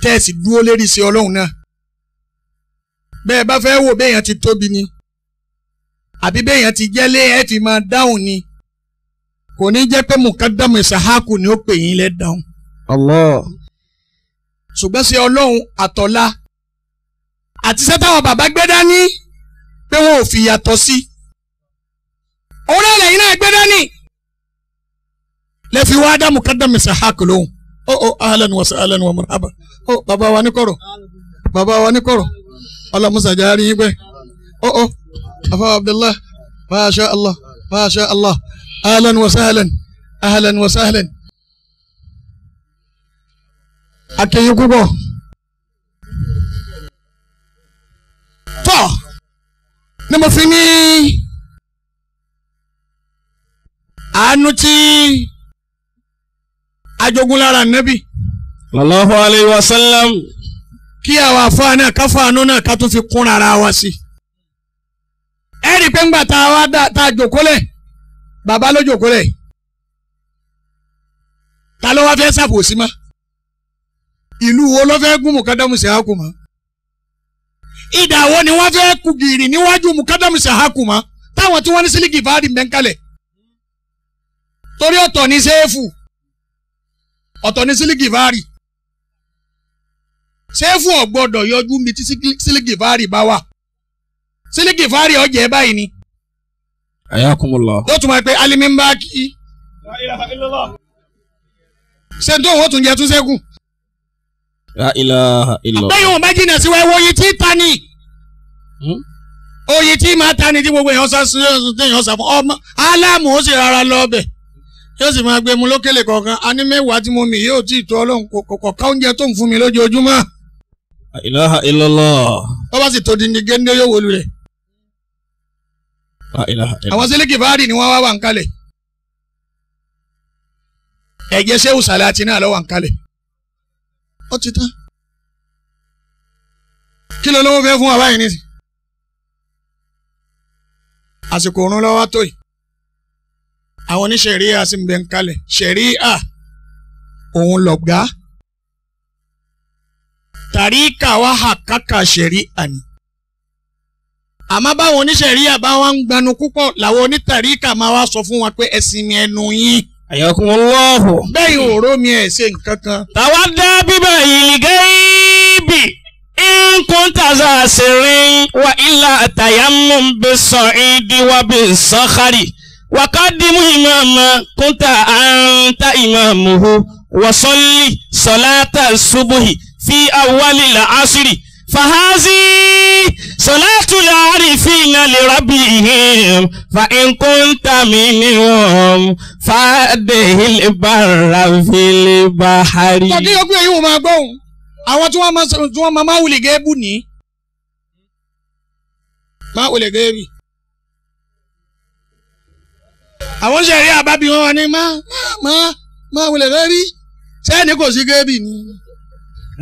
tẹ́ẹ̀sì dúró lérí iṣẹ́ ọlọ́run náà bẹ́ẹ̀ bá fẹ́ wò béèyàn ti tóbi ni àbí béèyàn ti jẹ́ lé ẹ̀ fi máa ni kò ní jẹ́ pé mukadamu isahaku ni ó pè yín lẹ́ dáhùn Allah. ṣùgbọ́n sí ọlọ́run àtọ̀la àti sẹ́tàwọn bàbá gbé dání pé wọn ò fi yàtọ̀ sí. Òun náà lẹ́yìn náà gbé dání. Lè fi wá dá mukadamu isahaku lóhùn. Ó ó ahlan wa sahlan wa marhaba ó bàbá wa ní kọ̀rọ̀. Bàbá wa ní kọ̀rọ̀. Ọlọ́mùsàjà rí yín pẹ́ ó ó afa abdullah. Masha allah allah ahlan wa sahlan ahlan wa sahlan akẹyìn púpọ̀ tọ́ ni mo fi ní àánú tí ajogun lára nẹ́bí Sallallahu alayhi wa sallam. kí àwọn àfáà náà káfáànú náà ká tún fi kún ara wa sí. Ẹ rí pé ńgbà tá a wá tá a jòkólẹ̀ bàbá ló jòkólẹ̀ ta ló wá fẹ́ ṣàbòsí mọ́? Ìlú wo ló fẹ́ gún mùkádàmù sàhákù mọ́? Ni wọ́n fẹ́ kú gìrì níwájú mùkádàmù sàhákù mọ́? Táwọn tí wọ́n ní sílíkì fàárì mẹ́ńkálẹ̀ torí ọ̀tọ̀ ní sẹ́ẹ̀fù ọ̀tọ̀ ní sílíkì fàárì. Sẹ́ẹ̀fù ọ̀gbọ́dọ̀ yọjú mi tí sílíkì fàárì bá wà sílíkì fàárì ọ̀jẹ̀ báyìí ni Ayakumullah. ó tún máa pe alimi ń bá kí ṣé tó wọ́n tún jẹ tún sẹ́kù La ilaha illallah. bẹ́ẹ̀ wọn bá jìnnà sí wa ẹ̀wọ̀ oyin tí ta ni Hmm? oyin tí máa ta ni tí gbogbo èèyàn sá sí èèyàn sá fún ọmọ aláàmù ó sì rárá lọ ọbẹ̀ yóò sì máa gbé mu lókèlè kọ̀ọ̀kan a ní mẹ́wàá tí mo mì yóò tí ì tó ọlọ́run kò kò kọ̀ ká oúnjẹ tó ń fún mi lójoojúmọ́ La ilaha illallah. tó bá sì tó di ní géńdé yóò rẹ̀ illallah. Àwọn sílíkì báárì ni wọ́n wá wà ń kalẹ̀. Ẹ̀jẹ̀ sẹ́wù sàlẹ̀ àti náà lọ́ wà ń kalẹ̀. Ó ti tán. Kí ló lówó fẹ́ fún wa báyìí nísì? Àsìkò òrùn lọ́wọ́ tó yìí. Àwọn oníṣẹ̀ríà sì ń bẹ ń kalẹ̀. Ṣẹ̀ríà òun lọ̀gá. Tàríkà wà hàkàkà ṣẹ̀ríà ni àmọ́ báwọn oníṣẹ̀ríà bá wá ń gbanu púpọ̀ làwọn onítàríkà máa wá sọ fún wa pé ẹ̀sìn mi ẹnu yín. Ayakumullah. bẹ́ẹ̀ yóò ró mi ẹ̀ ṣe nǹkan kan. Tawadda bibayil ghaibi in kunta za sirrin wa illa tayammum bis-sa'idi wa bis-sakhari wa qaddimu imama kunta anta imamuhu. Wa salli salata subuhi fi awwalil asri fàhásí sọlátùlà àrífínà lè rábì ihim fa nkúntà mi ni wọn fàdé ìlébàrà fìlébà hàrí. tọ́jú yóò gbé yìí wọ́n máa gbóhùn àwọn tí wọ́n máa máa wùlì géébù ní. máa wùlì géébì. àwọn sẹ̀rí àbábí wọn wà ní má má má wùlì géébì sẹ́ni kò sí géébì ni.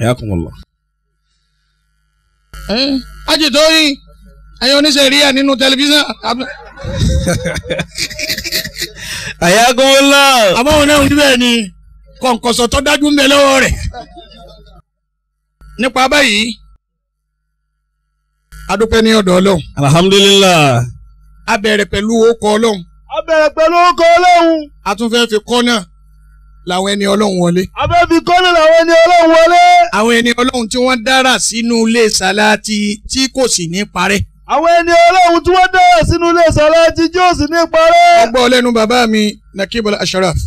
ayakumullah ajìtó yín ẹ̀yin oníṣẹ́ ríyà nínú tẹlifíṣàn. àyàgùn lọ. àbáwọn náà ń bẹ́ẹ̀ ni kọ̀ǹkọ̀sọ̀ tó dájú ń bẹ lọ́wọ́ rẹ̀. nípa báyìí adúpẹ́ ní ọ̀dọ̀ ọlọ́run. alhamdulilah. a bẹ̀rẹ̀ pẹ̀lú okọ̀ ọlọ́run. a bẹ̀rẹ̀ pẹ̀lú okọ̀ ọlọ́run. a tún fẹ́ fi kọ́ náà làwọn ẹni ọlọ́run wọlé. a fẹ́ fi kọ́nà làwọn ẹni ọlọ́run wọlé. àwọn ẹni ọlọ́run tí wọ́n dára sínú ilé sàláàtì tí kò sì ní parẹ́. àwọn ẹni ọlọ́run tí wọ́n dára sínú ilé sàláàtì tí ó sì ní parẹ́. wọ́n gbọ́ lẹ́nu bàbá mi nakibul asharaf.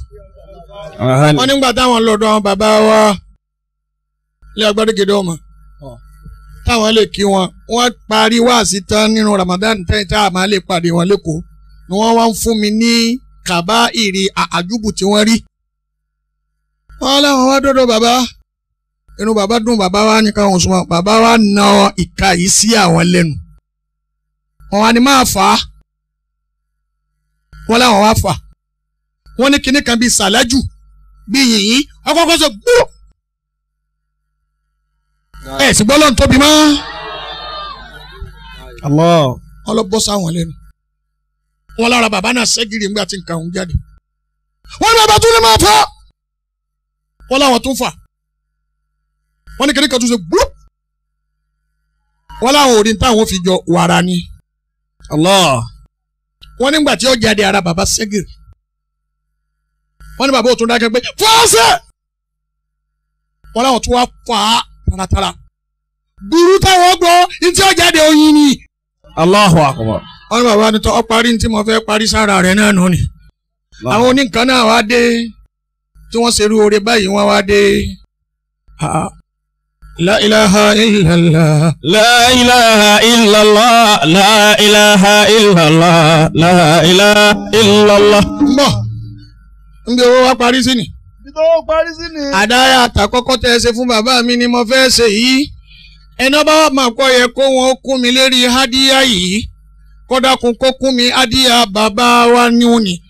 wọ́n nígbà táwọn lọ́dọ̀ àwọn bàbá wa ilé agbádégede ọmọ táwọn lè kí wọn wọ́n parí wáàsí tán nínú Ramadan tẹ́yìn tá a máa lè pàdé wọn lẹ́kọ̀ọ́ ni wọ́n wá ń fún mi ní kàbá ìrì àjùbù tí wọ́n rí wọ́n láwọn wá dọ́dọ̀ bàbá. Inú bàbá dùn bàbá wa ní káwọn súnmọ́. Bàbá wa na ìka yìí sí àwọn lẹ́nu. Wọ́n wá ní máa fà á. Wọ́n láwọn wá fà wọ́n ní kinní kan bíi sàlájù bíi yìnyín ọkọ̀ọ̀kọ̀ sọ gbúrò ẹ̀ sì gbọ́ lọ́n tóbi mọ́. Wọ́n lọ bọ́ sáwọn lẹ́nu. Wọ́n lára bàbá náà ṣẹ́gìrì ńgbà tí nǹkan òun jáde. Wọ́n ní bàbá tún lè máa fà wọ́n láwọn tó ń fà. Wọ́n ní kìnnìkan tó ṣe gbúrú. Wọ́n láwọn ò ní fi jọ wàrà ni. Allah. Wọ́n nígbà tí ó jáde ara bàbá Ṣẹ́gìrì wọ́n ní bàbá òtún dákẹ́ pé fọ́ọ̀sẹ̀ wọ́n láwọn tó wá fà á taratara. Gbúrú táwọn gbọ́ ntí ó jáde oyin ni. Allahu akbar. Wọ́n ní bàbá ni tọ́ ọ parí ntí mo fẹ́ parí sára rẹ̀ náà nù ni. Àwọn oníkan náà wá dé tí wọ́n ṣerú oore báyìí wọ́n wá dé Ah, la ilaha illallah. La ilaha illallah, la ilaha illallah, la ilaha illallah. ń bọ̀ ń bí owó wá parí sí ni. tó parí sí ni. àdáyà àtàkọ́kọ́ tẹ́ ẹ ṣe fún bàbá mi ni mo fẹ́ ṣe yìí ẹni ọba wa máa kọ́ yẹ kó wọn kún mi lérí hádíyà yìí kódà kún kó kún mi hádíyà bàbá wa ní òní. la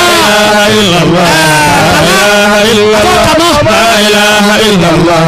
La ilaha illallah. La ilaha illallah. La ilaha illallah.